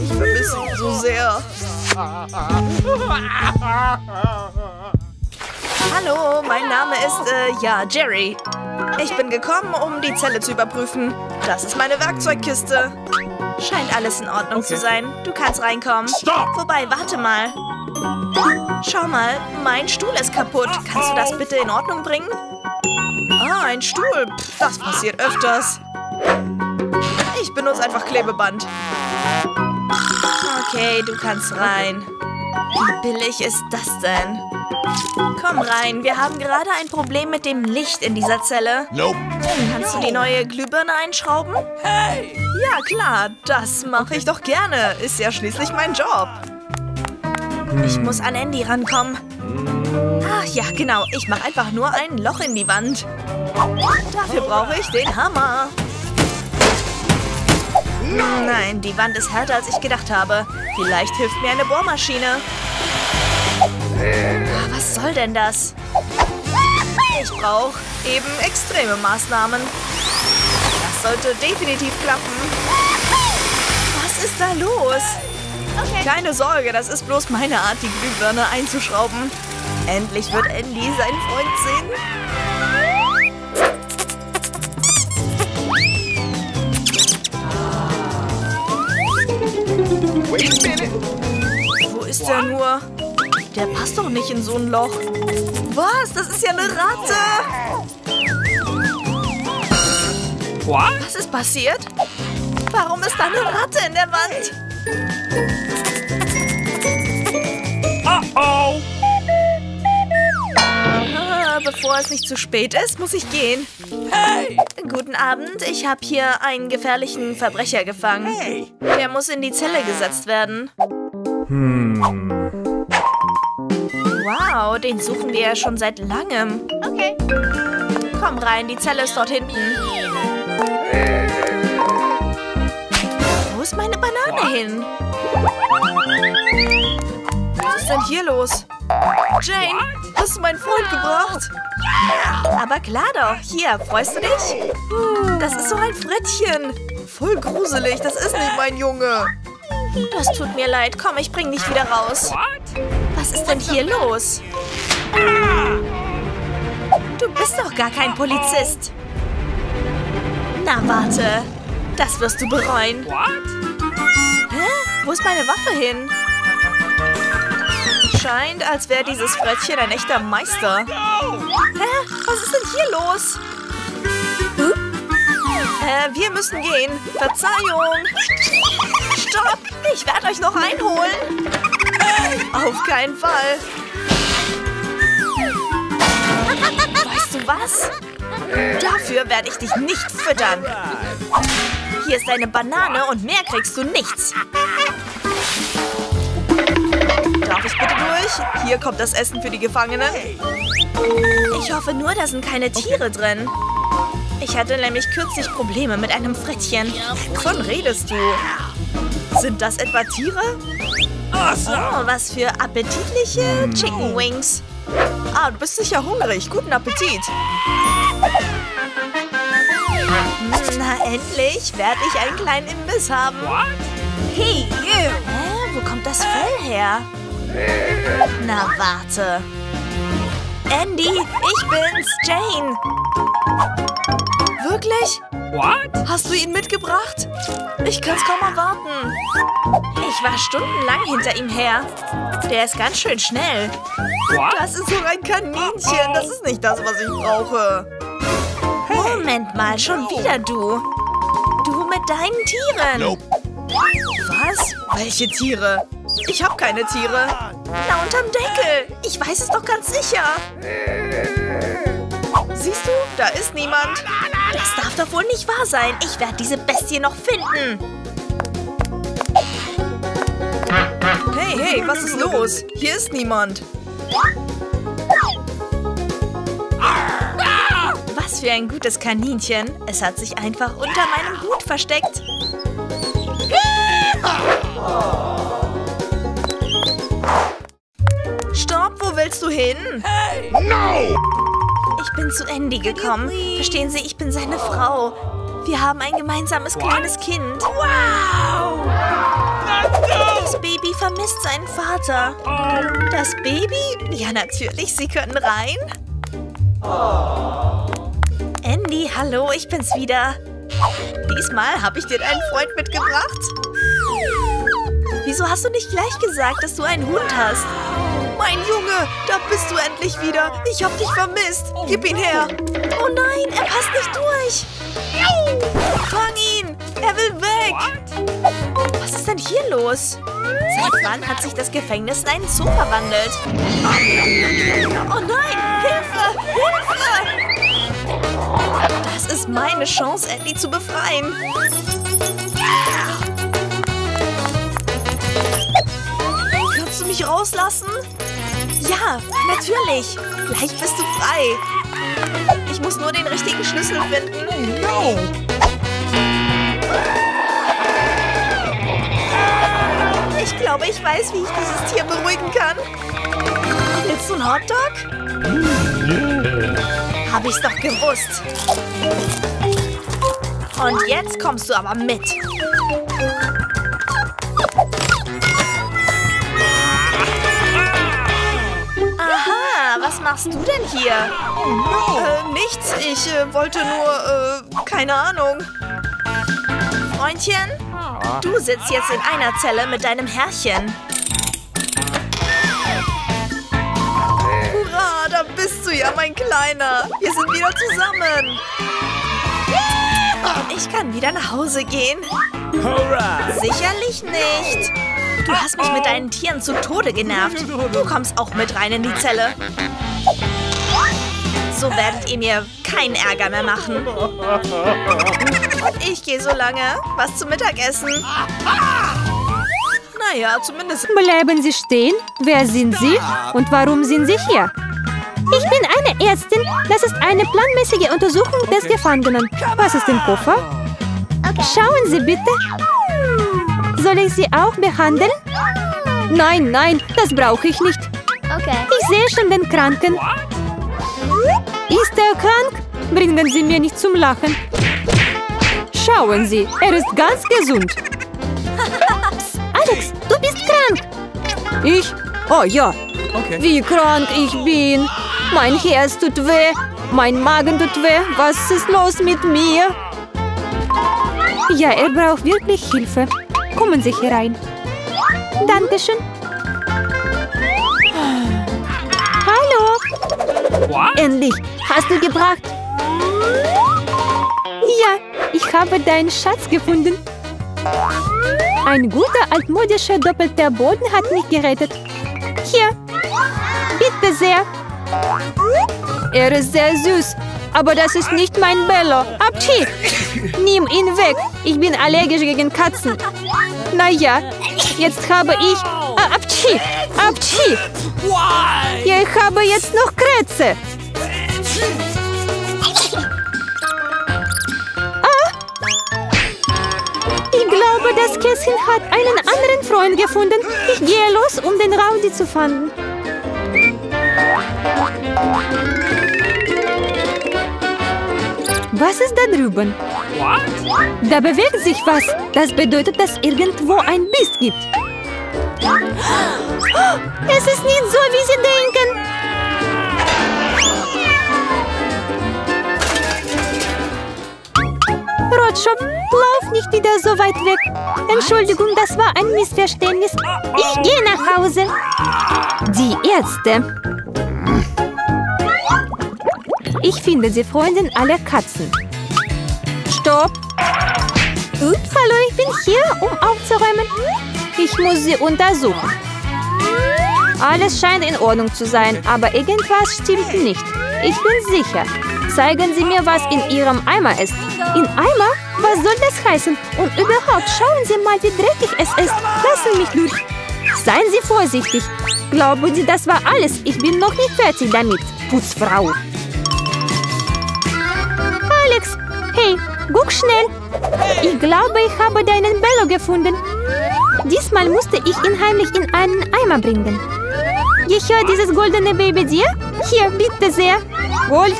Speaker 2: Ich vermisse ihn so sehr. Hallo, mein Name ist, äh, ja, Jerry. Ich bin gekommen, um die Zelle zu überprüfen. Das ist meine Werkzeugkiste. Scheint alles in Ordnung zu sein. Du kannst reinkommen.
Speaker 4: Stop!
Speaker 2: Wobei, warte mal. Schau mal, mein Stuhl ist kaputt. Kannst du das bitte in Ordnung bringen? Ah, ein Stuhl. Pff, das passiert öfters. Ich benutze einfach Klebeband. Okay, du kannst rein. Wie billig ist das denn? Komm rein, wir haben gerade ein Problem mit dem Licht in dieser Zelle.
Speaker 4: Nope!
Speaker 2: Kannst du die neue Glühbirne einschrauben?
Speaker 4: Hey!
Speaker 2: Ja, klar, das mache ich doch gerne. Ist ja schließlich mein Job. Ich muss an Andy rankommen. Ach ja, genau. Ich mache einfach nur ein Loch in die Wand. Dafür brauche ich den Hammer. Nein, die Wand ist härter, als ich gedacht habe. Vielleicht hilft mir eine Bohrmaschine. Ah, Was soll denn das? Ich brauche eben extreme Maßnahmen. Das sollte definitiv klappen. Was ist da los? Keine Sorge, das ist bloß meine Art, die Glühbirne einzuschrauben. Endlich wird Andy seinen Freund sehen. Wo ist der nur? Der passt doch nicht in so ein Loch. Was? Das ist ja eine Ratte. Was ist passiert? Warum ist da eine Ratte in der Wand?
Speaker 4: Uh-oh!
Speaker 2: Ah, bevor es nicht zu spät ist, muss ich gehen.
Speaker 4: Hey!
Speaker 2: Guten Abend, ich habe hier einen gefährlichen Verbrecher gefangen.
Speaker 4: Hey!
Speaker 2: Der muss in die Zelle gesetzt werden. Wow, den suchen wir ja schon seit langem. Okay. Komm rein, die Zelle ist dort hinten. Wo ist meine Banane hin?
Speaker 1: Was ist denn hier los? Jane, hast du meinen Freund gebracht?
Speaker 2: Aber klar doch. Hier, freust du dich? Das ist so ein Frettchen.
Speaker 1: Voll gruselig, das ist nicht mein Junge.
Speaker 2: Das tut mir leid. Komm, ich bring dich wieder raus. Was ist denn hier los? Du bist doch gar kein Polizist. Na, warte. Das wirst du bereuen. Hä? Wo ist meine Waffe hin? Scheint, als wäre dieses Frettchen ein echter Meister. Hä? Was ist denn hier los? Äh, wir müssen gehen. Verzeihung. Stopp! Ich werde euch noch einholen. Auf keinen Fall. Weißt du was? Dafür werde ich dich nicht füttern. Hier ist deine Banane und mehr kriegst du nichts.
Speaker 1: Darf ich bitte durch? Hier kommt das Essen für die Gefangenen.
Speaker 2: Ich hoffe nur, da sind keine Tiere drin. Ich hatte nämlich kürzlich Probleme mit einem Frettchen.
Speaker 1: Wovon redest du? Sind das etwa Tiere?
Speaker 2: Oh, was für appetitliche Chicken Wings.
Speaker 1: Ah, du bist sicher hungrig. Guten Appetit.
Speaker 2: Hm, Na, endlich werde ich einen kleinen Imbiss haben.
Speaker 1: Hey, you.
Speaker 2: Hä? Wo kommt das Fell her? Na, warte. Andy, ich bin's, Jane.
Speaker 1: Wirklich?
Speaker 4: What?
Speaker 1: Hast du ihn mitgebracht? Ich kann's kaum erwarten.
Speaker 2: Ich war stundenlang hinter ihm her. Der ist ganz schön schnell.
Speaker 4: What?
Speaker 1: Das ist so ein Kaninchen. Das ist nicht das, was ich brauche.
Speaker 2: Moment mal, schon wieder du. Du mit deinen Tieren.
Speaker 1: Was? Welche Tiere? Ich habe keine Tiere.
Speaker 2: Na, unterm Deckel. Ich weiß es doch ganz sicher.
Speaker 1: Siehst du? Da ist niemand.
Speaker 2: Das darf doch wohl nicht wahr sein. Ich werde diese Bestie noch finden.
Speaker 1: Hey, hey, was ist los? Hier ist niemand.
Speaker 2: Was für ein gutes Kaninchen. Es hat sich einfach unter meinem Hut versteckt.
Speaker 1: Stopp, willst du hin?
Speaker 2: Ich bin zu Andy gekommen. Verstehen Sie, ich bin seine Frau. Wir haben ein gemeinsames kleines Kind. Wow! Das Baby vermisst seinen Vater. Das Baby? Ja, natürlich. Sie können rein. Andy, hallo, ich bin's wieder. Diesmal habe ich dir deinen Freund mitgebracht. Wieso hast du nicht gleich gesagt, dass du einen Hund hast?
Speaker 1: Mein Junge, da bist du endlich wieder. Ich hab dich vermisst. Gib ihn her.
Speaker 2: Oh nein, er passt nicht durch.
Speaker 1: Fang ihn. Er will weg.
Speaker 2: Was ist denn hier los? Seit wann hat sich das Gefängnis in einen Zoo verwandelt? Oh nein! Hilfe! Hilfe!
Speaker 1: Das ist meine Chance, Andy zu befreien. Mich rauslassen?
Speaker 2: Ja, natürlich. Gleich bist du frei. Ich muss nur den richtigen Schlüssel finden. Ich glaube, ich weiß, wie ich dieses Tier beruhigen kann.
Speaker 1: Willst du einen Hotdog?
Speaker 2: Habe ich's doch gewusst. Und jetzt kommst du aber mit. Machst du denn hier?
Speaker 1: Äh, nichts. Ich äh, wollte nur, äh, keine Ahnung.
Speaker 2: Freundchen, du sitzt jetzt in einer Zelle mit deinem Herrchen.
Speaker 1: Hurra, da bist du ja, mein Kleiner. Wir sind wieder zusammen.
Speaker 2: Ich kann wieder nach Hause gehen.
Speaker 4: Hurra!
Speaker 2: Sicherlich nicht. Du hast mich mit deinen Tieren zu Tode genervt. Du kommst auch mit rein in die Zelle. So werdet ihr mir keinen Ärger mehr machen. Und ich gehe so lange was zum Mittagessen.
Speaker 1: Naja, zumindest.
Speaker 3: Bleiben Sie stehen. Wer sind Sie und warum sind Sie hier? Ich bin eine Ärztin. Das ist eine planmäßige Untersuchung des Gefangenen. Was ist im Koffer? Schauen Sie bitte. Soll ich Sie auch behandeln? Nein, nein, das brauche ich nicht. Ich sehe schon den Kranken. Ist er krank? Bringen Sie mir nicht zum Lachen. Schauen Sie, er ist ganz gesund. Psst, [laughs] Alex, du bist krank. Ich? Oh ja.
Speaker 4: Okay.
Speaker 3: Wie krank ich bin. Mein Herz tut weh. Mein Magen tut weh. Was ist los mit mir? Ja, er braucht wirklich Hilfe. Kommen Sie herein. Dankeschön. Endlich. Hast du gebracht? Ja, ich habe deinen Schatz gefunden. Ein guter altmodischer doppelter Boden hat mich gerettet. Hier. Bitte sehr. Er ist sehr süß, aber das ist nicht mein Bello. Abschied. Nimm ihn weg. Ich bin allergisch gegen Katzen. Naja, jetzt habe ich... Ah. Abschied.
Speaker 4: Why?
Speaker 3: Ja, ich habe jetzt noch Krätze. Ich glaube, das Kätzchen hat einen anderen Freund gefunden. Ich gehe los, um den Rowdy zu fangen. Was ist da drüben?
Speaker 4: What?
Speaker 3: Da bewegt sich was. Das bedeutet, dass irgendwo ein Biest gibt. Es ist nicht so, wie Sie denken. Rotschopf, lauf nicht wieder so weit weg. Entschuldigung, das war ein Missverständnis. Ich gehe nach Hause. Die Ärzte. Ich finde, sie freuen alle Katzen. Stopp. Ups, hallo, ich bin hier, um aufzuräumen. Ich muss sie untersuchen. Alles scheint in Ordnung zu sein, aber irgendwas stimmt nicht. Ich bin sicher. Zeigen Sie mir, was in Ihrem Eimer ist. In Eimer? Was soll das heißen? Und überhaupt, schauen Sie mal, wie dreckig es ist. Lassen mich durch. Seien Sie vorsichtig. Glauben Sie, das war alles? Ich bin noch nicht fertig damit. Putzfrau. Alex, hey, guck schnell. Ich glaube, ich habe deinen Bello gefunden. Diesmal musste ich ihn heimlich in einen Eimer bringen. Gehört dieses goldene Baby dir? Hier, bitte sehr. Gold?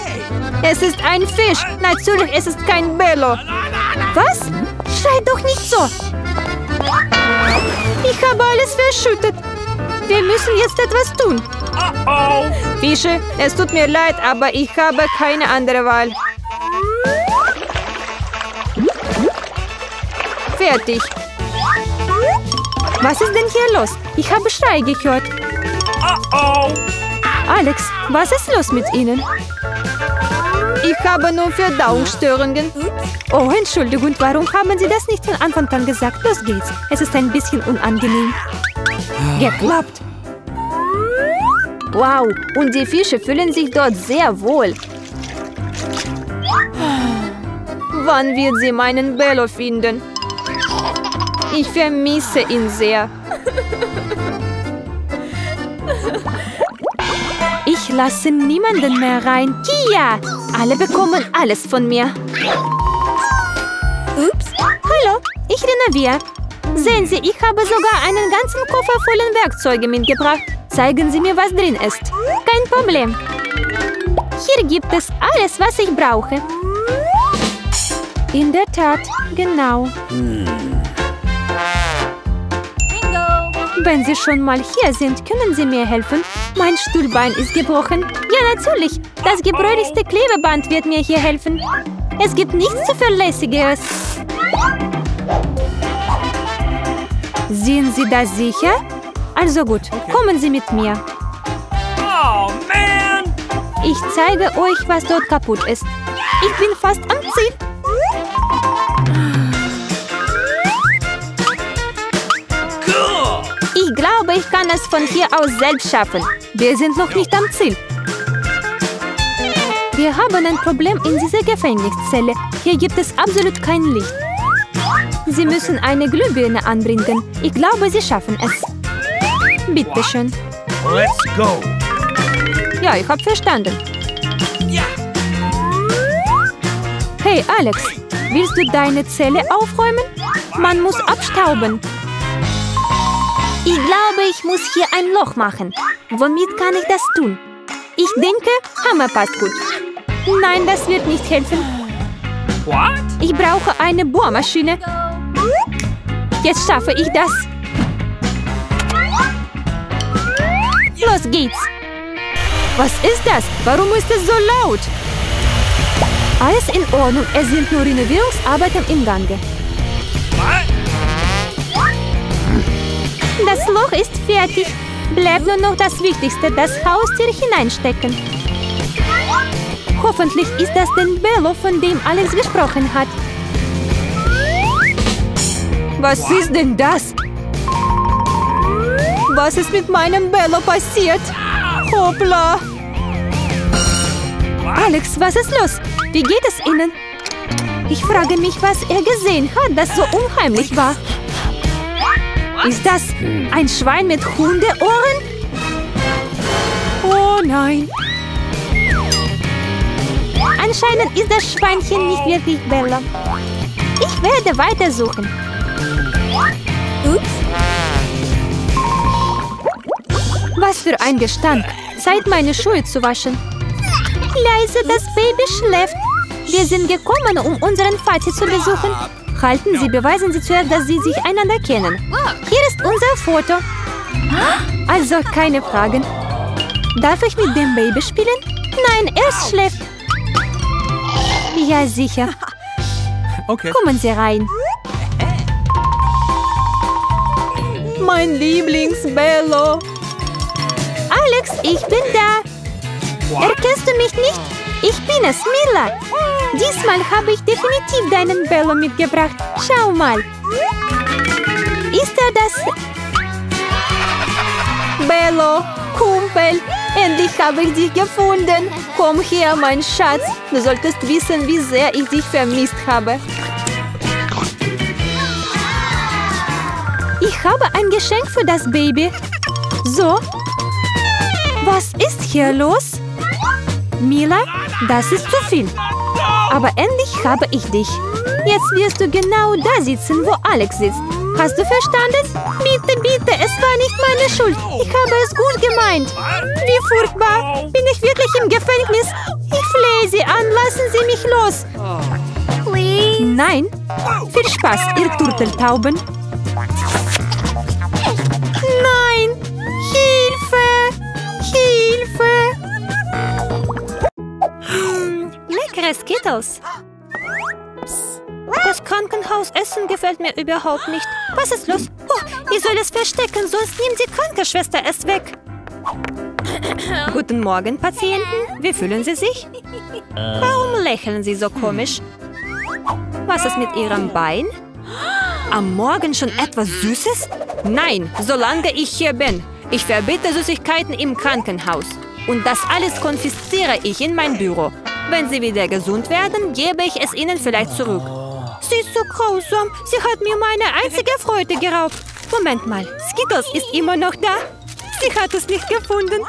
Speaker 3: Es ist ein Fisch. Natürlich, es ist kein Bello. Was? Schrei doch nicht so. Ich habe alles verschüttet. Wir müssen jetzt etwas tun. Fische, es tut mir leid, aber ich habe keine andere Wahl. Fertig. Was ist denn hier los? Ich habe Schrei gehört.
Speaker 4: Oh.
Speaker 3: Alex, was ist los mit Ihnen? Ich habe nur Verdauungsstörungen. Oh, Entschuldigung, warum haben Sie das nicht von Anfang an gesagt? Los geht's. Es ist ein bisschen unangenehm. Geklappt. Wow, und die Fische fühlen sich dort sehr wohl. Wann wird sie meinen Bello finden? Ich vermisse ihn sehr. Ich lasse niemanden mehr rein. Kia! Alle bekommen alles von mir. Ups. Hallo, ich renoviere. Sehen Sie, ich habe sogar einen ganzen Koffer voller Werkzeuge mitgebracht. Zeigen Sie mir, was drin ist. Kein Problem. Hier gibt es alles, was ich brauche. In der Tat, genau. Wenn Sie schon mal hier sind, können Sie mir helfen? Mein Stuhlbein ist gebrochen. Ja, natürlich. Das gebräulichste Klebeband wird mir hier helfen. Es gibt nichts Zuverlässigeres. Sind Sie da sicher? Also gut, kommen Sie mit mir.
Speaker 4: Oh, man.
Speaker 3: Ich zeige euch, was dort kaputt ist. Ich bin fast am Ziel. Glaube, ich kann es von hier aus selbst schaffen. Wir sind noch nicht am Ziel. Wir haben ein Problem in dieser Gefängniszelle. Hier gibt es absolut kein Licht. Sie müssen eine Glühbirne anbringen. Ich glaube, Sie schaffen es. Bitteschön.
Speaker 4: Let's go.
Speaker 3: Ja, ich habe verstanden. Hey, Alex, willst du deine Zelle aufräumen? Man muss abstauben. Ich glaube, ich muss hier ein Loch machen. Womit kann ich das tun? Ich denke, Hammer passt gut. Nein, das wird nicht helfen.
Speaker 4: What?
Speaker 3: Ich brauche eine Bohrmaschine. Jetzt schaffe ich das. Los geht's. Was ist das? Warum ist es so laut? Alles in Ordnung. Es sind nur Renovierungsarbeiten im Gange. Das Loch ist fertig. Bleibt nur noch das Wichtigste, das Haustier hineinstecken. Hoffentlich ist das den Bello, von dem Alex gesprochen hat. Was ist denn das? Was ist mit meinem Bello passiert? Hoppla! Alex, was ist los? Wie geht es Ihnen? Ich frage mich, was er gesehen hat, das so unheimlich war. Ist das ein Schwein mit Hundeohren? Oh nein. Anscheinend ist das Schweinchen nicht wirklich Bella. Ich werde weitersuchen. Ups. Was für ein Gestank. Zeit, meine Schuhe zu waschen. Leise, das Baby schläft. Wir sind gekommen, um unseren Vati zu besuchen. Halten Sie, beweisen Sie zuerst, dass Sie sich einander kennen. Hier ist unser Foto. Also, keine Fragen. Darf ich mit dem Baby spielen? Nein, er schläft. Ja, sicher. [laughs]
Speaker 4: Okay.
Speaker 3: Kommen Sie rein. Mein Lieblingsbello. Alex, ich bin da. Erkennst du mich nicht? Ich bin es, Mila. Diesmal habe ich definitiv deinen Bello mitgebracht. Schau mal. Ist er das? Bello, Kumpel, endlich habe ich dich gefunden. Komm her, mein Schatz. Du solltest wissen, wie sehr ich dich vermisst habe. Ich habe ein Geschenk für das Baby. So. Was ist hier los? Mila, das ist zu viel. Aber endlich habe ich dich. Jetzt wirst du genau da sitzen, wo Alex sitzt. Hast du verstanden? Bitte, bitte, es war nicht meine Schuld. Ich habe es gut gemeint. Wie furchtbar. Bin ich wirklich im Gefängnis? Ich flehe Sie an, lassen Sie mich los. Nein. Viel Spaß, ihr Turteltauben. Leckere Skittles. Das Krankenhausessen gefällt mir überhaupt nicht. Was ist los? Oh, ich soll es verstecken, sonst nimmt die Krankenschwester es weg. Guten Morgen, Patienten. Wie fühlen Sie sich? Warum lächeln Sie so komisch? Was ist mit Ihrem Bein? Am Morgen schon etwas Süßes? Nein, solange ich hier bin. Ich verbiete Süßigkeiten im Krankenhaus. Und das alles konfisziere ich in mein Büro. Wenn Sie wieder gesund werden, gebe ich es Ihnen vielleicht zurück. Sie ist so grausam. Sie hat mir meine einzige Freude geraubt. Moment mal, Skittles ist immer noch da. Sie hat es nicht gefunden.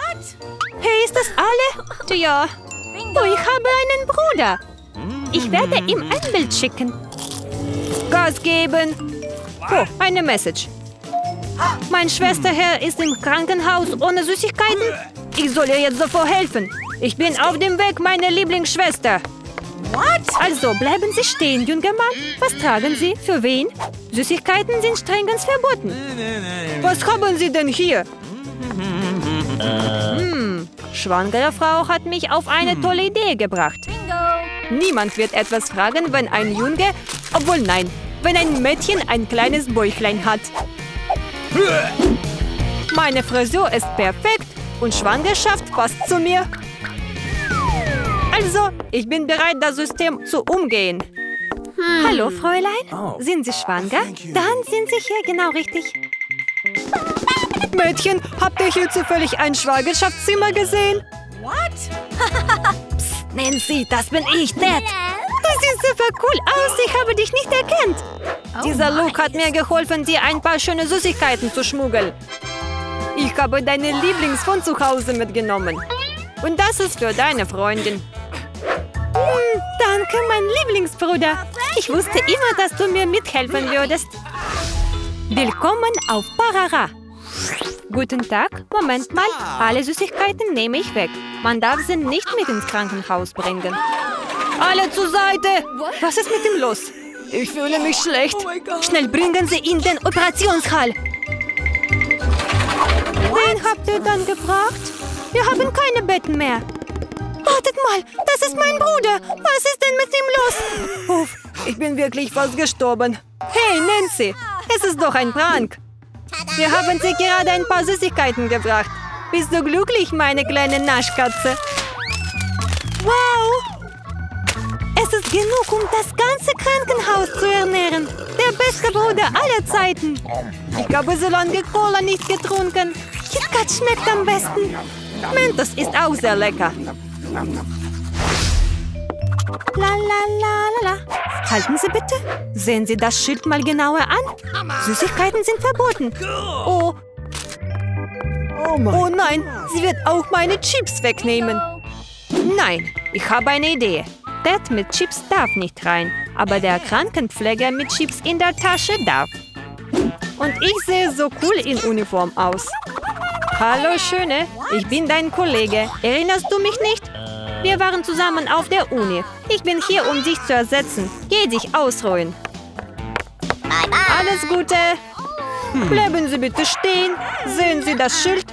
Speaker 3: Hey, ist das alle? Tja. Oh, ich habe einen Bruder. Ich werde ihm ein Bild schicken. Gas geben. Oh, eine Message. Mein Schwesterherr ist im Krankenhaus ohne Süßigkeiten. Ich soll ihr jetzt sofort helfen. Ich bin auf dem Weg, meine Lieblingsschwester. Also, bleiben Sie stehen, junger Mann. Was tragen Sie? Für wen? Süßigkeiten sind strengstens verboten. Was haben Sie denn hier? Hm, schwangere Frau hat mich auf eine tolle Idee gebracht. Niemand wird etwas fragen, wenn ein Junge, obwohl nein, wenn ein Mädchen ein kleines Bäuchlein hat. Meine Frisur ist perfekt und Schwangerschaft passt zu mir. Also, ich bin bereit, das System zu umgehen. Hallo, Fräulein. Sind Sie schwanger? Dann sind Sie hier genau richtig. Mädchen, habt ihr hier zufällig ein Schwangerschaftszimmer gesehen? What? [laughs] Psst, Nancy, das bin ich, Dad. Du siehst super cool aus. Ich habe dich nicht erkannt. Dieser Look hat mir geholfen, dir ein paar schöne Süßigkeiten zu schmuggeln. Ich habe deine Lieblings von zu Hause mitgenommen. Und das ist für deine Freundin. Hm, danke, mein Lieblingsbruder. Ich wusste immer, dass du mir mithelfen würdest. Willkommen auf Parara. Guten Tag. Moment mal. Alle Süßigkeiten nehme ich weg. Man darf sie nicht mit ins Krankenhaus bringen. Alle zur Seite! Was ist mit ihm los? Ich fühle mich schlecht. Schnell bringen Sie ihn in den Operationssaal. Wen habt ihr dann gebracht? Wir haben keine Betten mehr. Wartet mal, das ist mein Bruder. Was ist denn mit ihm los? Uff, ich bin wirklich fast gestorben. Hey, Nancy, es ist doch ein Prank. Wir haben dir gerade ein paar Süßigkeiten gebracht. Bist du glücklich, meine kleine Naschkatze? Wow! Es ist genug, um das ganze Krankenhaus zu ernähren. Der beste Bruder aller Zeiten. Ich habe so lange Cola nicht getrunken. KitKat schmeckt am besten. Mentos ist auch sehr lecker. La la la la la. Halten Sie bitte. Sehen Sie das Schild mal genauer an. Süßigkeiten sind verboten. Oh. Oh nein, sie wird auch meine Chips wegnehmen. Nein, ich habe eine Idee. Dad mit Chips darf nicht rein, aber der Krankenpfleger mit Chips in der Tasche darf. Und ich sehe so cool in Uniform aus. Hallo Schöne, ich bin dein Kollege. Erinnerst du mich nicht? Wir waren zusammen auf der Uni. Ich bin hier, um dich zu ersetzen. Geh dich ausruhen. Alles Gute. Bleiben Sie bitte stehen. Sehen Sie das Schild?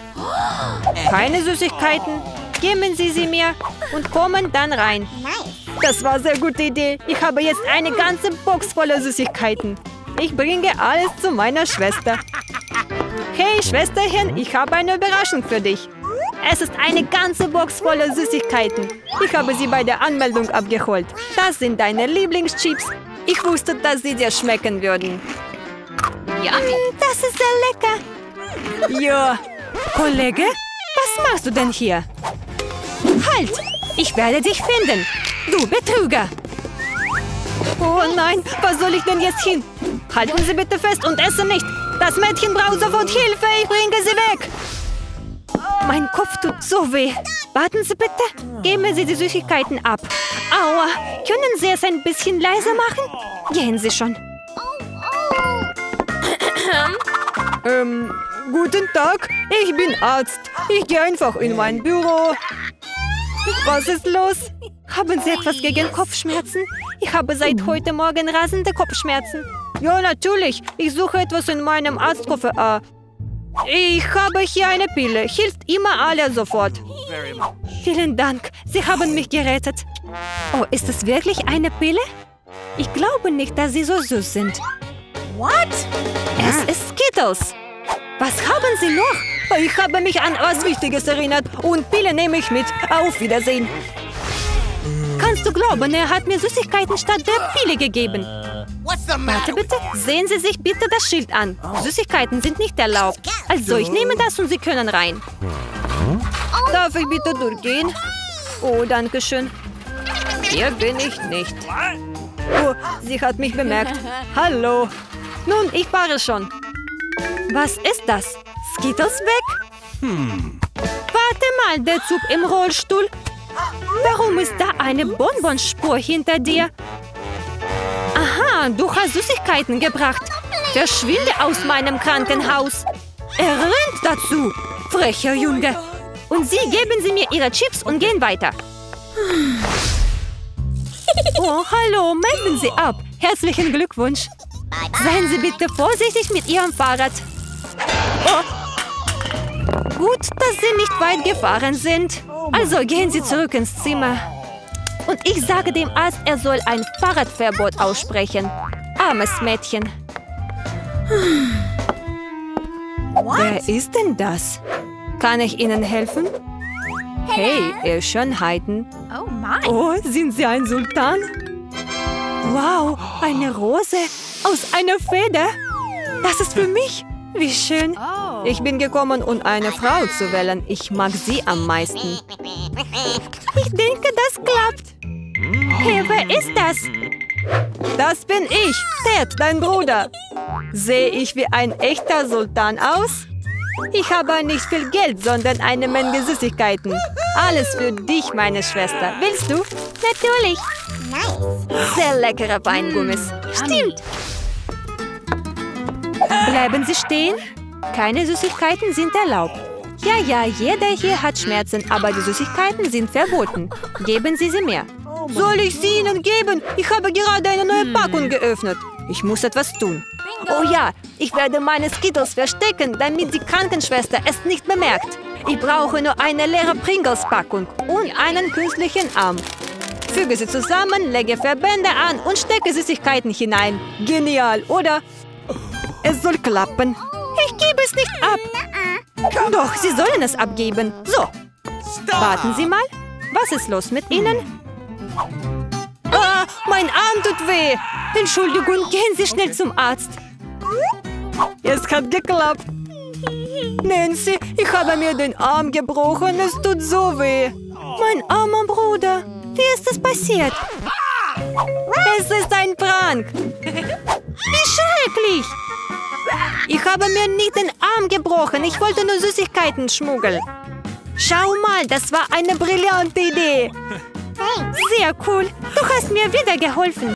Speaker 3: Keine Süßigkeiten. Geben Sie sie mir und kommen dann rein. Das war eine sehr gute Idee. Ich habe jetzt eine ganze Box voller Süßigkeiten. Ich bringe alles zu meiner Schwester. Hey, Schwesterchen, ich habe eine Überraschung für dich. Es ist eine ganze Box voller Süßigkeiten. Ich habe sie bei der Anmeldung abgeholt. Das sind deine Lieblingschips. Ich wusste, dass sie dir schmecken würden. Ja, das ist sehr lecker. Ja, Kollege, was machst du denn hier? Halt, ich werde dich finden. Du Betrüger. Oh nein, was soll ich denn jetzt hin? Halten Sie bitte fest und essen nicht. Das Mädchen braucht sofort Hilfe. Ich bringe sie weg. Mein Kopf tut so weh. Warten Sie bitte. Geben Sie die Süßigkeiten ab. Aua. Können Sie es ein bisschen leiser machen? Gehen Sie schon. ähm, guten Tag. Ich bin Arzt. Ich gehe einfach in mein Büro. Was ist los? Haben Sie etwas gegen Kopfschmerzen? Ich habe seit heute Morgen rasende Kopfschmerzen. Ja, natürlich. Ich suche etwas in meinem Arztkoffer. Ah, ich habe hier eine Pille. Hilft immer alle sofort. Vielen Dank. Sie haben mich gerettet. Oh, ist es wirklich eine Pille? Ich glaube nicht, dass sie so süß sind.
Speaker 2: What?
Speaker 3: Es ist Skittles. Was haben Sie noch? Ich habe mich an was Wichtiges erinnert und Pille nehme ich mit. Auf Wiedersehen. Kannst du glauben, er hat mir Süßigkeiten statt der Pille gegeben. Warte bitte, sehen Sie sich bitte das Schild an. Süßigkeiten sind nicht erlaubt. Also, ich nehme das und Sie können rein. Darf ich bitte durchgehen? Oh, danke schön. Hier bin ich nicht. Oh, sie hat mich bemerkt. Hallo. Nun, ich fahre schon. Was ist das? Skittles weg? Warte mal, der Zug im Rollstuhl. Warum ist da eine Bonbonspur hinter dir? Aha, du hast Süßigkeiten gebracht. Verschwinde aus meinem Krankenhaus. Er rennt dazu. Frecher Junge. Und Sie geben Sie mir Ihre Chips und gehen weiter. Oh, hallo, melden Sie ab. Herzlichen Glückwunsch. Seien Sie bitte vorsichtig mit Ihrem Fahrrad. Oh. Gut, dass Sie nicht weit gefahren sind. Also gehen Sie zurück ins Zimmer. Und ich sage dem Arzt, er soll ein Fahrradverbot aussprechen. Armes Mädchen. Wer ist denn das? Kann ich Ihnen helfen? Hey, ihr Schönheiten.
Speaker 2: Oh my.
Speaker 3: Oh, sind Sie ein Sultan? Wow, eine Rose aus einer Feder. Das ist für mich. Wie schön. Ich bin gekommen, um eine Frau zu wählen. Ich mag sie am meisten. Ich denke, das klappt. Hey, wer ist das? Das bin ich, Ted, dein Bruder. Sehe ich wie ein echter Sultan aus? Ich habe nicht viel Geld, sondern eine Menge Süßigkeiten. Alles für dich, meine Schwester. Willst du?
Speaker 2: Natürlich.
Speaker 3: Sehr leckere Weingummis.
Speaker 2: Stimmt.
Speaker 3: Bleiben Sie stehen. Keine Süßigkeiten sind erlaubt. Ja, ja, jeder hier hat Schmerzen, aber die Süßigkeiten sind verboten. Geben Sie sie mir. Soll ich sie Ihnen geben? Ich habe gerade eine neue Packung geöffnet. Ich muss etwas tun. Oh ja, ich werde meine Skittles verstecken, damit die Krankenschwester es nicht bemerkt. Ich brauche nur eine leere Pringles-Packung und einen künstlichen Arm. Füge sie zusammen, lege Verbände an und stecke Süßigkeiten hinein. Genial, oder? Es soll klappen. Ich gebe es nicht ab. Doch, Sie sollen es abgeben. So, warten Sie mal. Was ist los mit Ihnen? Ah, mein Arm tut weh. Entschuldigung, gehen Sie schnell zum Arzt. Es hat geklappt. Nancy, ich habe mir den Arm gebrochen. Es tut so weh. Mein armer Bruder. Wie ist das passiert? Es ist ein Prank. Wie schrecklich. Ich habe mir nicht den Arm gebrochen. Ich wollte nur Süßigkeiten schmuggeln. Schau mal, das war eine brillante Idee. Sehr cool. Du hast mir wieder geholfen.